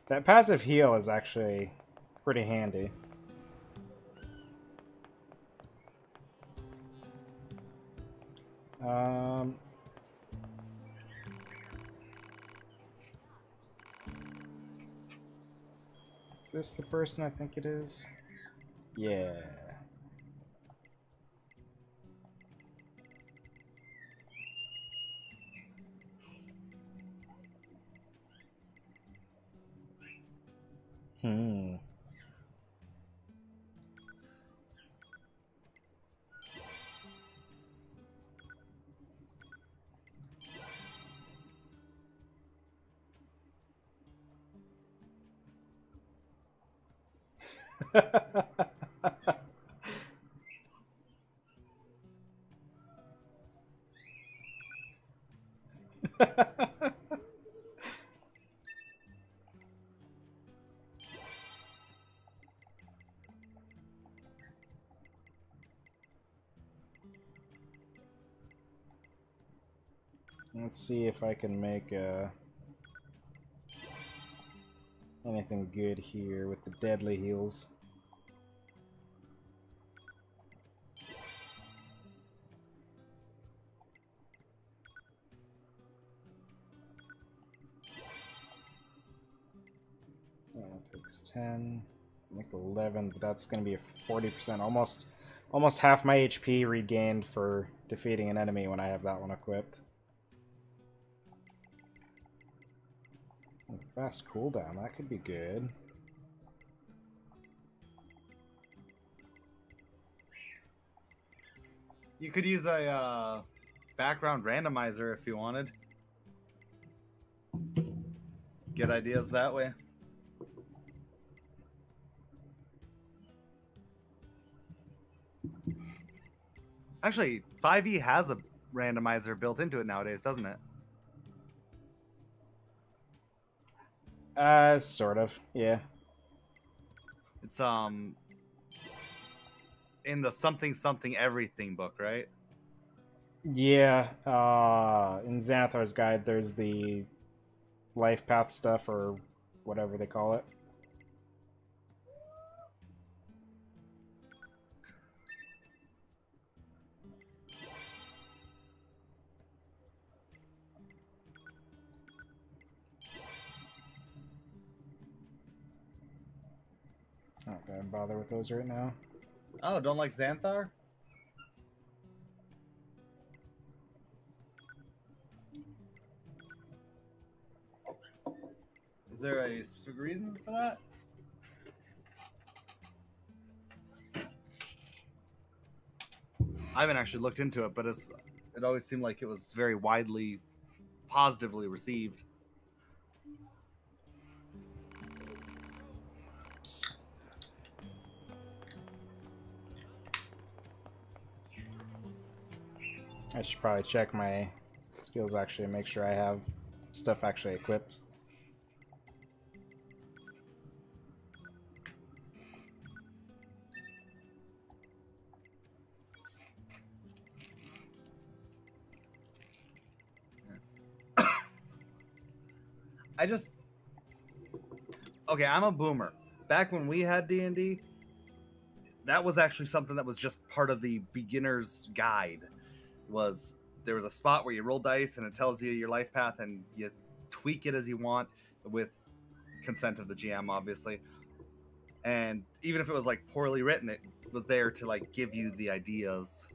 That passive heal is actually pretty handy. This the person I think it is? Yeah. See if I can make uh, anything good here with the deadly heals. Takes 10, make 11, but that's going to be a 40%, almost, almost half my HP regained for defeating an enemy when I have that one equipped. Fast cooldown, that could be good. You could use a uh, background randomizer if you wanted. Get ideas that way. Actually, 5e has a randomizer built into it nowadays, doesn't it? Uh, sort of, yeah. It's um in the something something everything book, right? Yeah, uh, in Xanathar's guide, there's the life path stuff, or whatever they call it. Gonna bother with those right now. Oh, don't like Xanathar? Is there a specific reason for that? I haven't actually looked into it, but it's it always seemed like it was very widely positively received. I should probably check my skills actually and make sure I have stuff actually equipped. I just okay. I'm a boomer. Back when we had D and D, that was actually something that was just part of the beginner's guide. Was there was a spot where you roll dice and it tells you your life path and you tweak it as you want with consent of the GM, obviously. And even if it was like poorly written, it was there to like give you the ideas.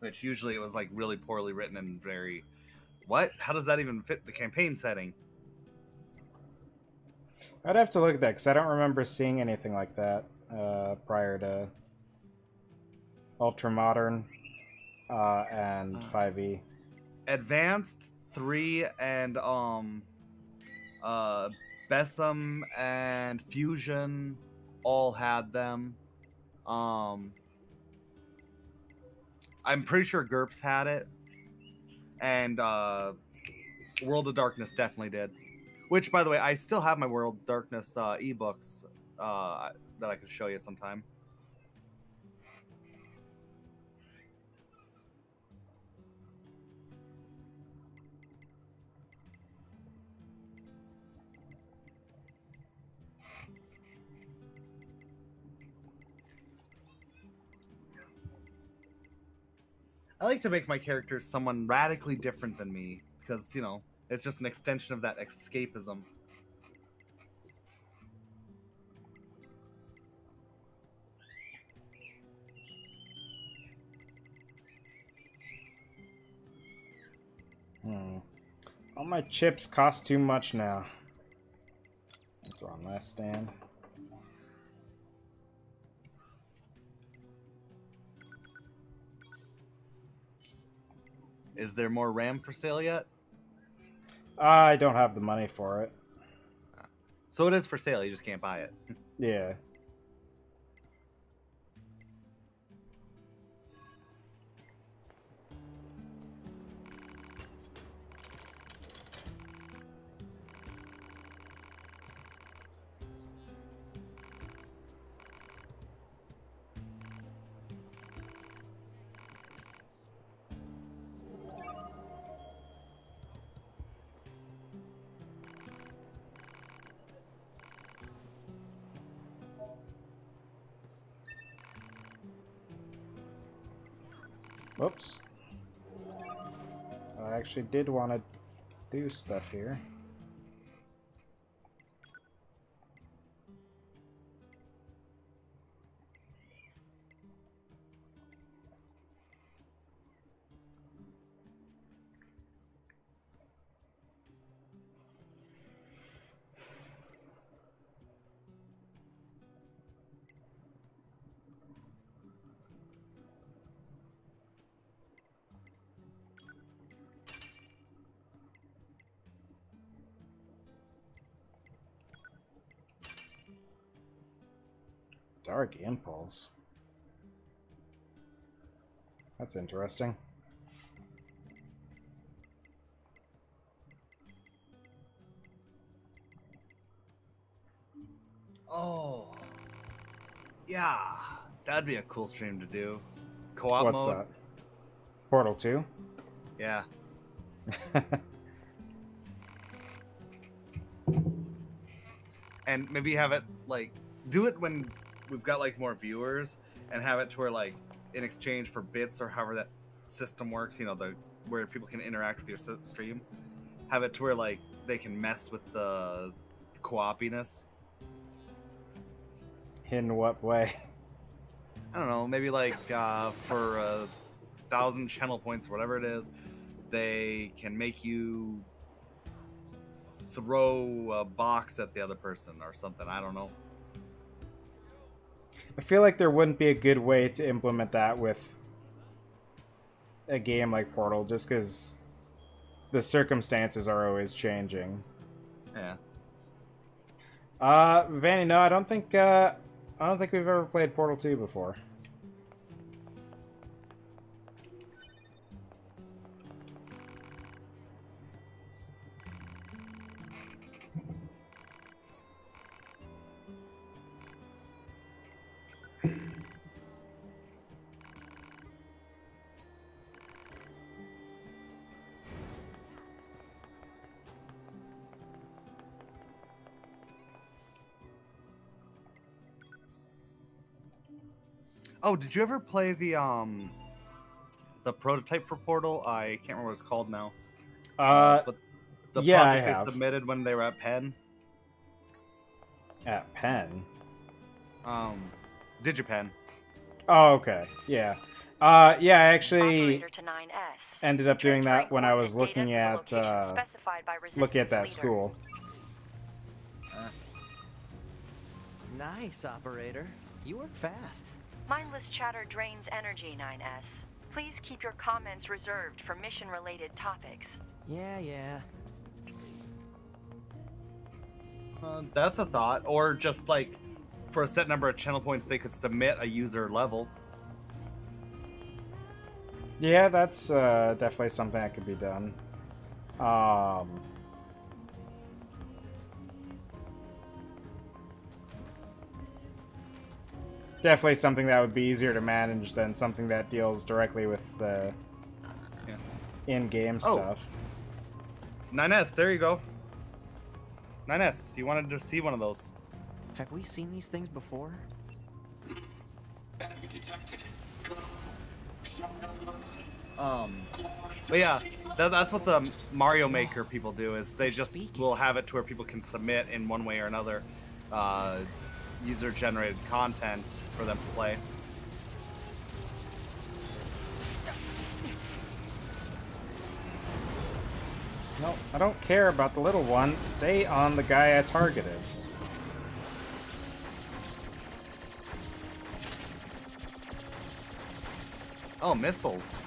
Which usually it was like really poorly written and very what? How does that even fit the campaign setting? I'd have to look at that because I don't remember seeing anything like that uh, prior to Ultra Modern uh, and 5e. Advanced 3 and um uh Besom and Fusion all had them. Um I'm pretty sure GURPS had it. And uh World of Darkness definitely did. Which by the way, I still have my World Darkness uh ebooks uh that I could show you sometime. I like to make my characters someone radically different than me because, you know, it's just an extension of that escapism. Hmm. All my chips cost too much now. That's wrong last stand. Is there more RAM for sale yet? I don't have the money for it. So it is for sale, you just can't buy it. Yeah. Actually did want to do stuff here. Dark Impulse. That's interesting. Oh. Yeah. That'd be a cool stream to do. Co-op What's mode. that? Portal 2? Yeah. and maybe have it like do it when we've got like more viewers and have it to where like in exchange for bits or however that system works you know the where people can interact with your stream have it to where like they can mess with the co-opiness In what way? I don't know, maybe like uh, for a thousand channel points, or whatever it is, they can make you throw a box at the other person or something. I don't know. I feel like there wouldn't be a good way to implement that with a game like Portal, just because the circumstances are always changing. Yeah. Uh, Vanny, no, I don't think uh, I don't think we've ever played Portal 2 before. Oh, did you ever play the um the prototype for Portal? I can't remember what it's called now. Uh, but the yeah, I project they submitted when they were at Penn. At Penn. Um, DigiPen. Oh, okay. Yeah. Uh, yeah, I actually Operator to 9S. ended up doing that when I was looking at location uh, looking at that school. Nice, operator. You work fast. Mindless chatter drains energy, 9S. Please keep your comments reserved for mission-related topics. Yeah, yeah. Uh, that's a thought. Or just like for a set number of channel points, they could submit a user level. Yeah, that's uh, definitely something that could be done. Um, definitely something that would be easier to manage than something that deals directly with the Yeah. in-game Oh. stuff. 9S, there you go. 9S, you wanted to see one of those. Have we seen these things before? Enemy detected. Go. Show no mercy. Um, but yeah, that, that's what the Mario Maker people do. Is they just will have it to where people can submit in one way or another, uh, user-generated content for them to play. No, I don't care about the little one. Stay on the guy I targeted. Oh, missiles.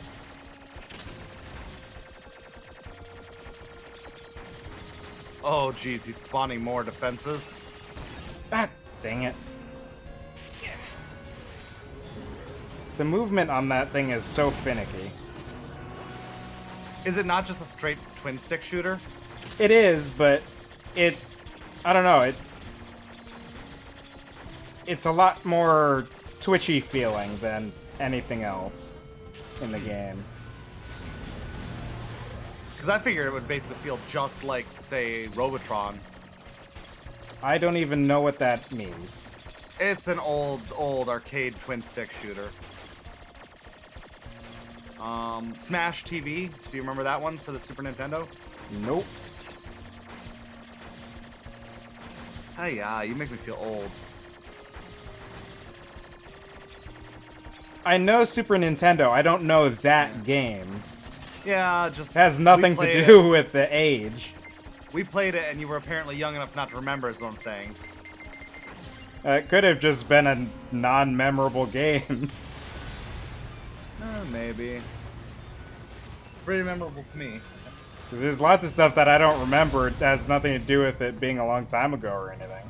Oh, geez, he's spawning more defenses. Ah, dang it. The movement on that thing is so finicky. Is it not just a straight twin stick shooter? It is, but it I don't know, it it's a lot more twitchy feeling than anything else in the game. Because I figure it would basically feel just like, say, Robotron. I don't even know what that means. It's an old, old arcade twin stick shooter. Um, Smash TV. Do you remember that one for the Super Nintendo? Nope. Ah, yeah, you make me feel old. I know Super Nintendo. I don't know that game. Yeah, just It has nothing to do it. with the age. We played it, and you were apparently young enough not to remember. Is what I'm saying. Uh, it could have just been a non-memorable game. Uh, maybe. Pretty memorable to me. there's lots of stuff that I don't remember. It has nothing to do with it being a long time ago or anything.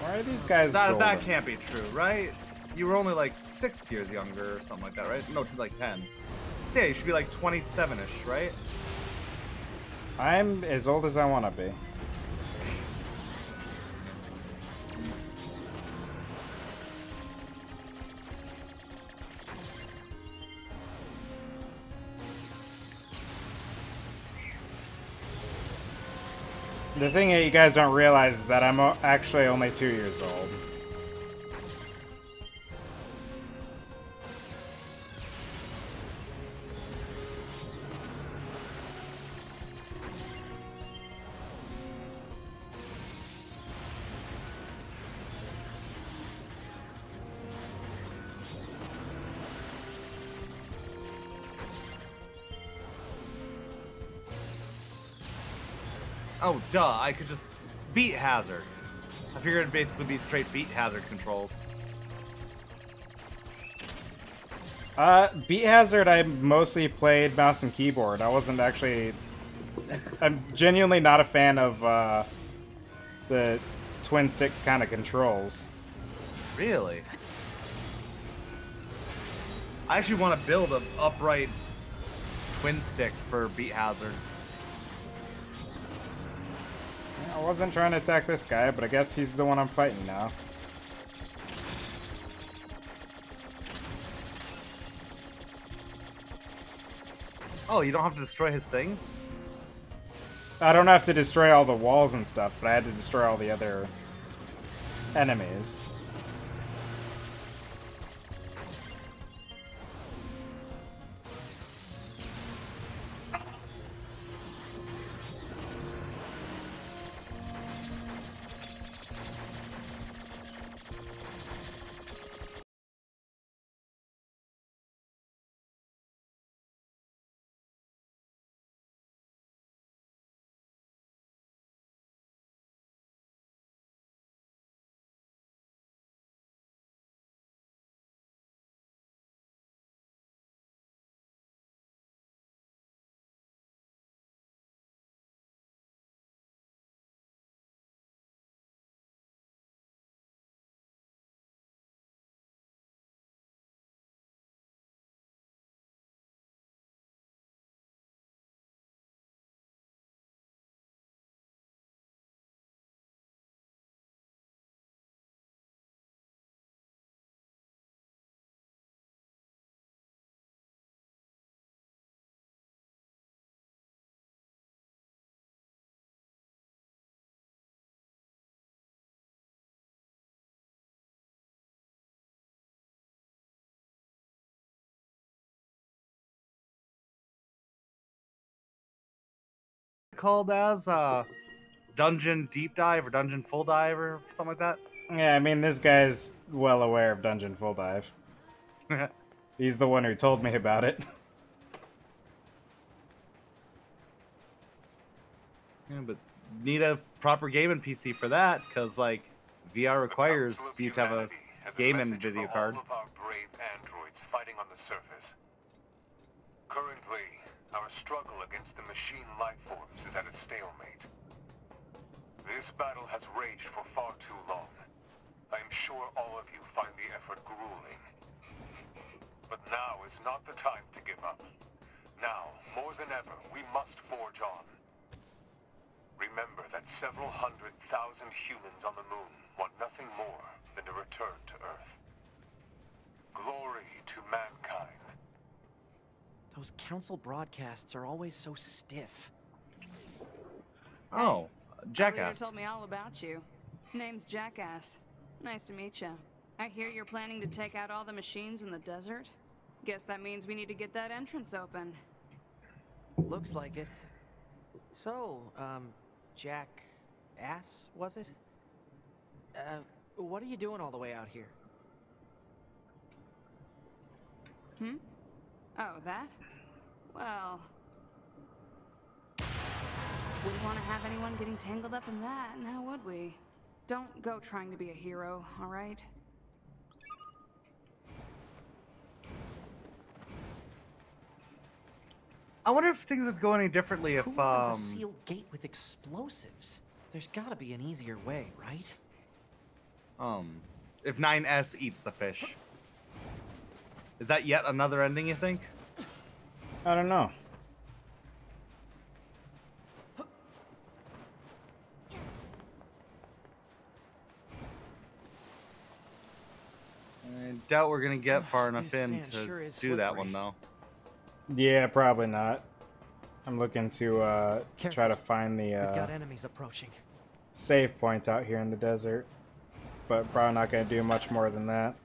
Why are these guys That, that can't be true, right? You were only like six years younger or something like that, right? No, like ten. So yeah, you should be like 27ish, right? I'm as old as I want to be. The thing that you guys don't realize is that I'm actually only two years old. Oh, duh, I could just Beat Hazard. I figured it'd basically be straight Beat Hazard controls. Uh, Beat Hazard, I mostly played mouse and keyboard. I wasn't actually. I'm genuinely not a fan of uh, the twin stick kind of controls. Really? I actually want to build a upright twin stick for Beat Hazard. I wasn't trying to attack this guy, but I guess he's the one I'm fighting now. Oh, you don't have to destroy his things? I don't have to destroy all the walls and stuff, but I had to destroy all the other enemies. Called as uh, dungeon deep dive or dungeon full dive or something like that. Yeah, I mean, this guy's well aware of Dungeon Full Dive. He's the one who told me about it. Yeah, but need a proper gaming PC for that, because like VR requires you to have a gaming video card. All of our brave androids fighting on the surface. Currently, our struggle against the machine life forms is at a stalemate. This battle has raged for far too long. I am sure all of you find the effort grueling. But now is not the time to give up. Now, more than ever, we must forge on. Remember that several hundred thousand humans on the moon want nothing more than to return to Earth. Glory to mankind. Those council broadcasts are always so stiff. Oh, Our leader jackass. told me all about you. Name's Jackass. Nice to meet you. I hear you're planning to take out all the machines in the desert. Guess that means we need to get that entrance open. Looks like it. So, um, Jack Ass, was it? Uh, what are you doing all the way out here? Hmm? Oh, that? Well. Wouldn't want to have anyone getting tangled up in that, now would we? Don't go trying to be a hero, alright? I wonder if things would go any differently if Who wants um a sealed gate with explosives? There's gotta be an easier way, right? um if 9S eats the fish. Is that yet another ending? You think? I don't know. I doubt we're gonna get far enough This in to sure is do that one though. Yeah, probably not. I'm looking to uh, try to find the We've uh, got enemies approaching. save points out here in the desert, but probably not going to do much more than that.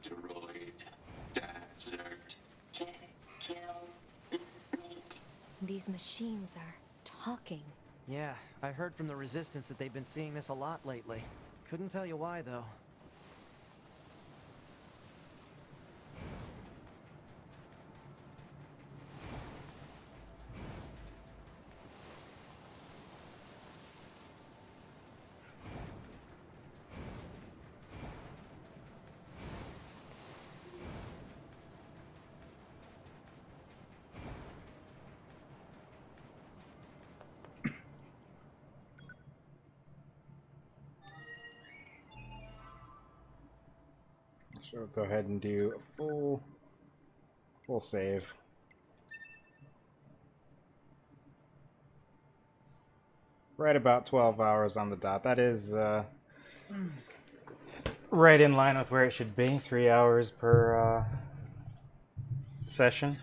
These machines are talking. Yeah, I heard from the Resistance that they've been seeing this a lot lately. Couldn't tell you why, though. So we'll go ahead and do a full, full save. Right about 12 hours on the dot. That is uh, right in line with where it should be. Three hours per uh, session.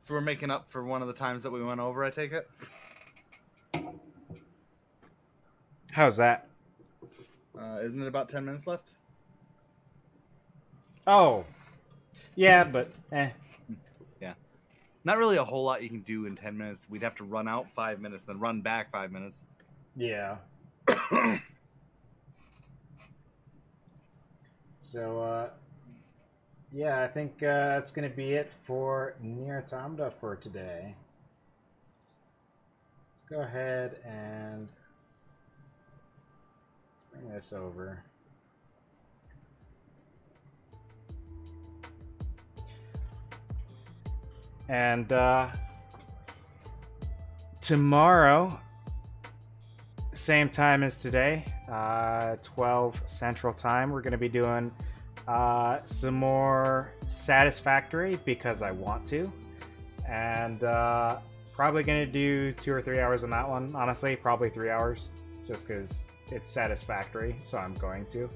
So we're making up for one of the times that we went over. I take it. How's that? Uh, isn't it about 10 minutes left? Oh, yeah, but eh. Yeah. Not really a whole lot you can do in 10 minutes. We'd have to run out five minutes, then run back five minutes. Yeah. so, uh, yeah, I think uh, that's going to be it for Nier Automata for today. Let's go ahead and let's bring this over. And uh, tomorrow, same time as today, uh, 12 Central Time, we're going to be doing uh, some more Satisfactory because I want to. And uh, probably going to do two or three hours on that one. Honestly, probably three hours just because it's satisfactory, so I'm going to.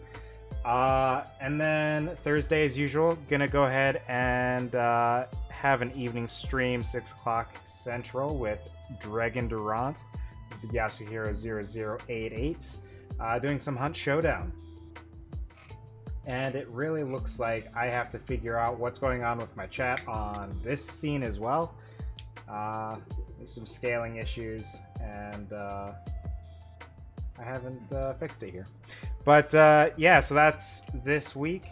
Uh, and then Thursday, as usual, gonna go ahead and uh, have an evening stream, 6 o'clock Central, with Dragon Durant, the Yasuhiro 0088, uh, doing some Hunt Showdown. And it really looks like I have to figure out what's going on with my chat on this scene as well. Uh, some scaling issues, and uh, I haven't uh, fixed it here. But uh, yeah, so that's this week.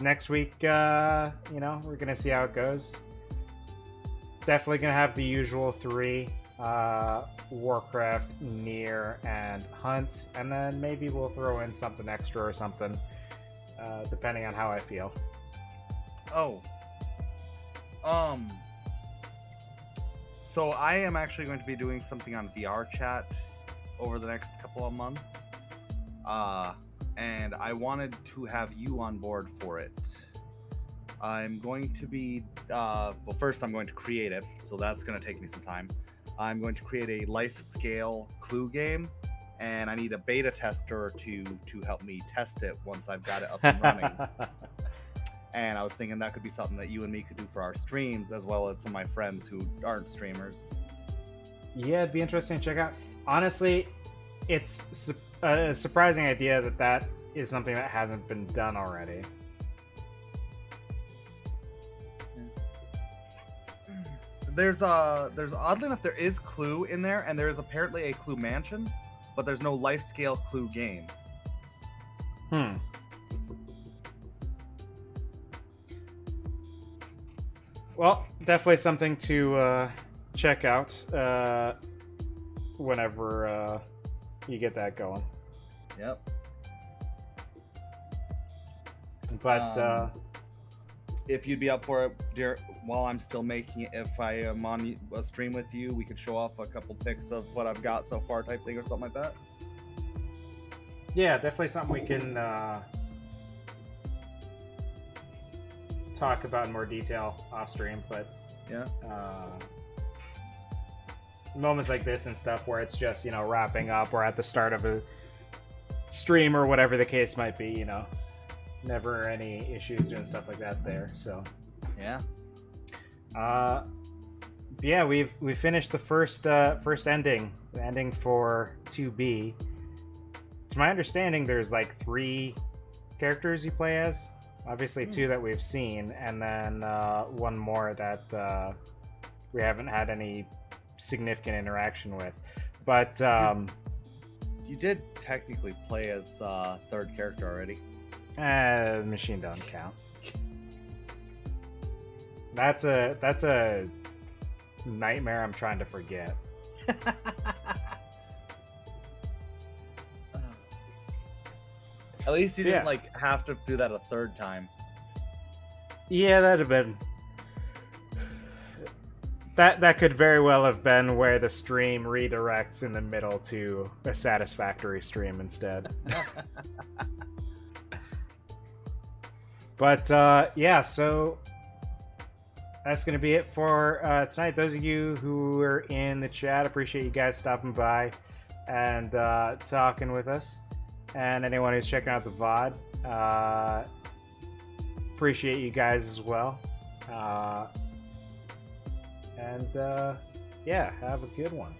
Next week, uh, you know, we're gonna see how it goes. Definitely gonna have the usual three: uh, Warcraft, Nier, and Hunt, and then maybe we'll throw in something extra or something, uh, depending on how I feel. Oh. Um. So I am actually going to be doing something on VR chat over the next couple of months. Uh, and I wanted to have you on board for it. I'm going to be, uh, well, first I'm going to create it, so that's going to take me some time. I'm going to create a life scale clue game, and I need a beta tester to to help me test it once I've got it up and running. and I was thinking that could be something that you and me could do for our streams, as well as some of my friends who aren't streamers. Yeah, it'd be interesting to check out. Honestly, it's a surprising idea that that is something that hasn't been done already. There's uh there's oddly enough there is Clue in there, and there is apparently a Clue Mansion, but there's no life scale Clue game. Hmm. Well, definitely something to uh, check out uh, whenever uh, you get that going. Yep. But Um, uh, if you'd be up for it dear, while I'm still making it, if I am on a stream with you, we could show off a couple pics of what I've got so far, type thing, or something like that. yeah, definitely something we can uh, talk about in more detail off stream. But Yeah. uh, moments like this and stuff where it's just you know wrapping up or at the start of a stream or whatever the case might be you know. Never any issues doing stuff like that there so. Yeah. uh yeah we've we finished the first uh first ending the ending for 2B to my understanding there's like three characters you play as. Obviously two that we've seen and then uh one more that uh we haven't had any significant interaction with but um You did technically play as uh, third character already. uh, machine doesn't count that's a that's a nightmare i'm trying to forget At least you didn't Yeah. like have to do that a third time. Yeah, that'd have been. That that could very well have been where the stream redirects in the middle to a satisfactory stream instead. but uh, yeah, so that's gonna be it for uh, tonight. Those of you who are in the chat, appreciate you guys stopping by and uh, talking with us, and anyone who's checking out the VOD. Uh, appreciate you guys as well. And uh, yeah, have a good one.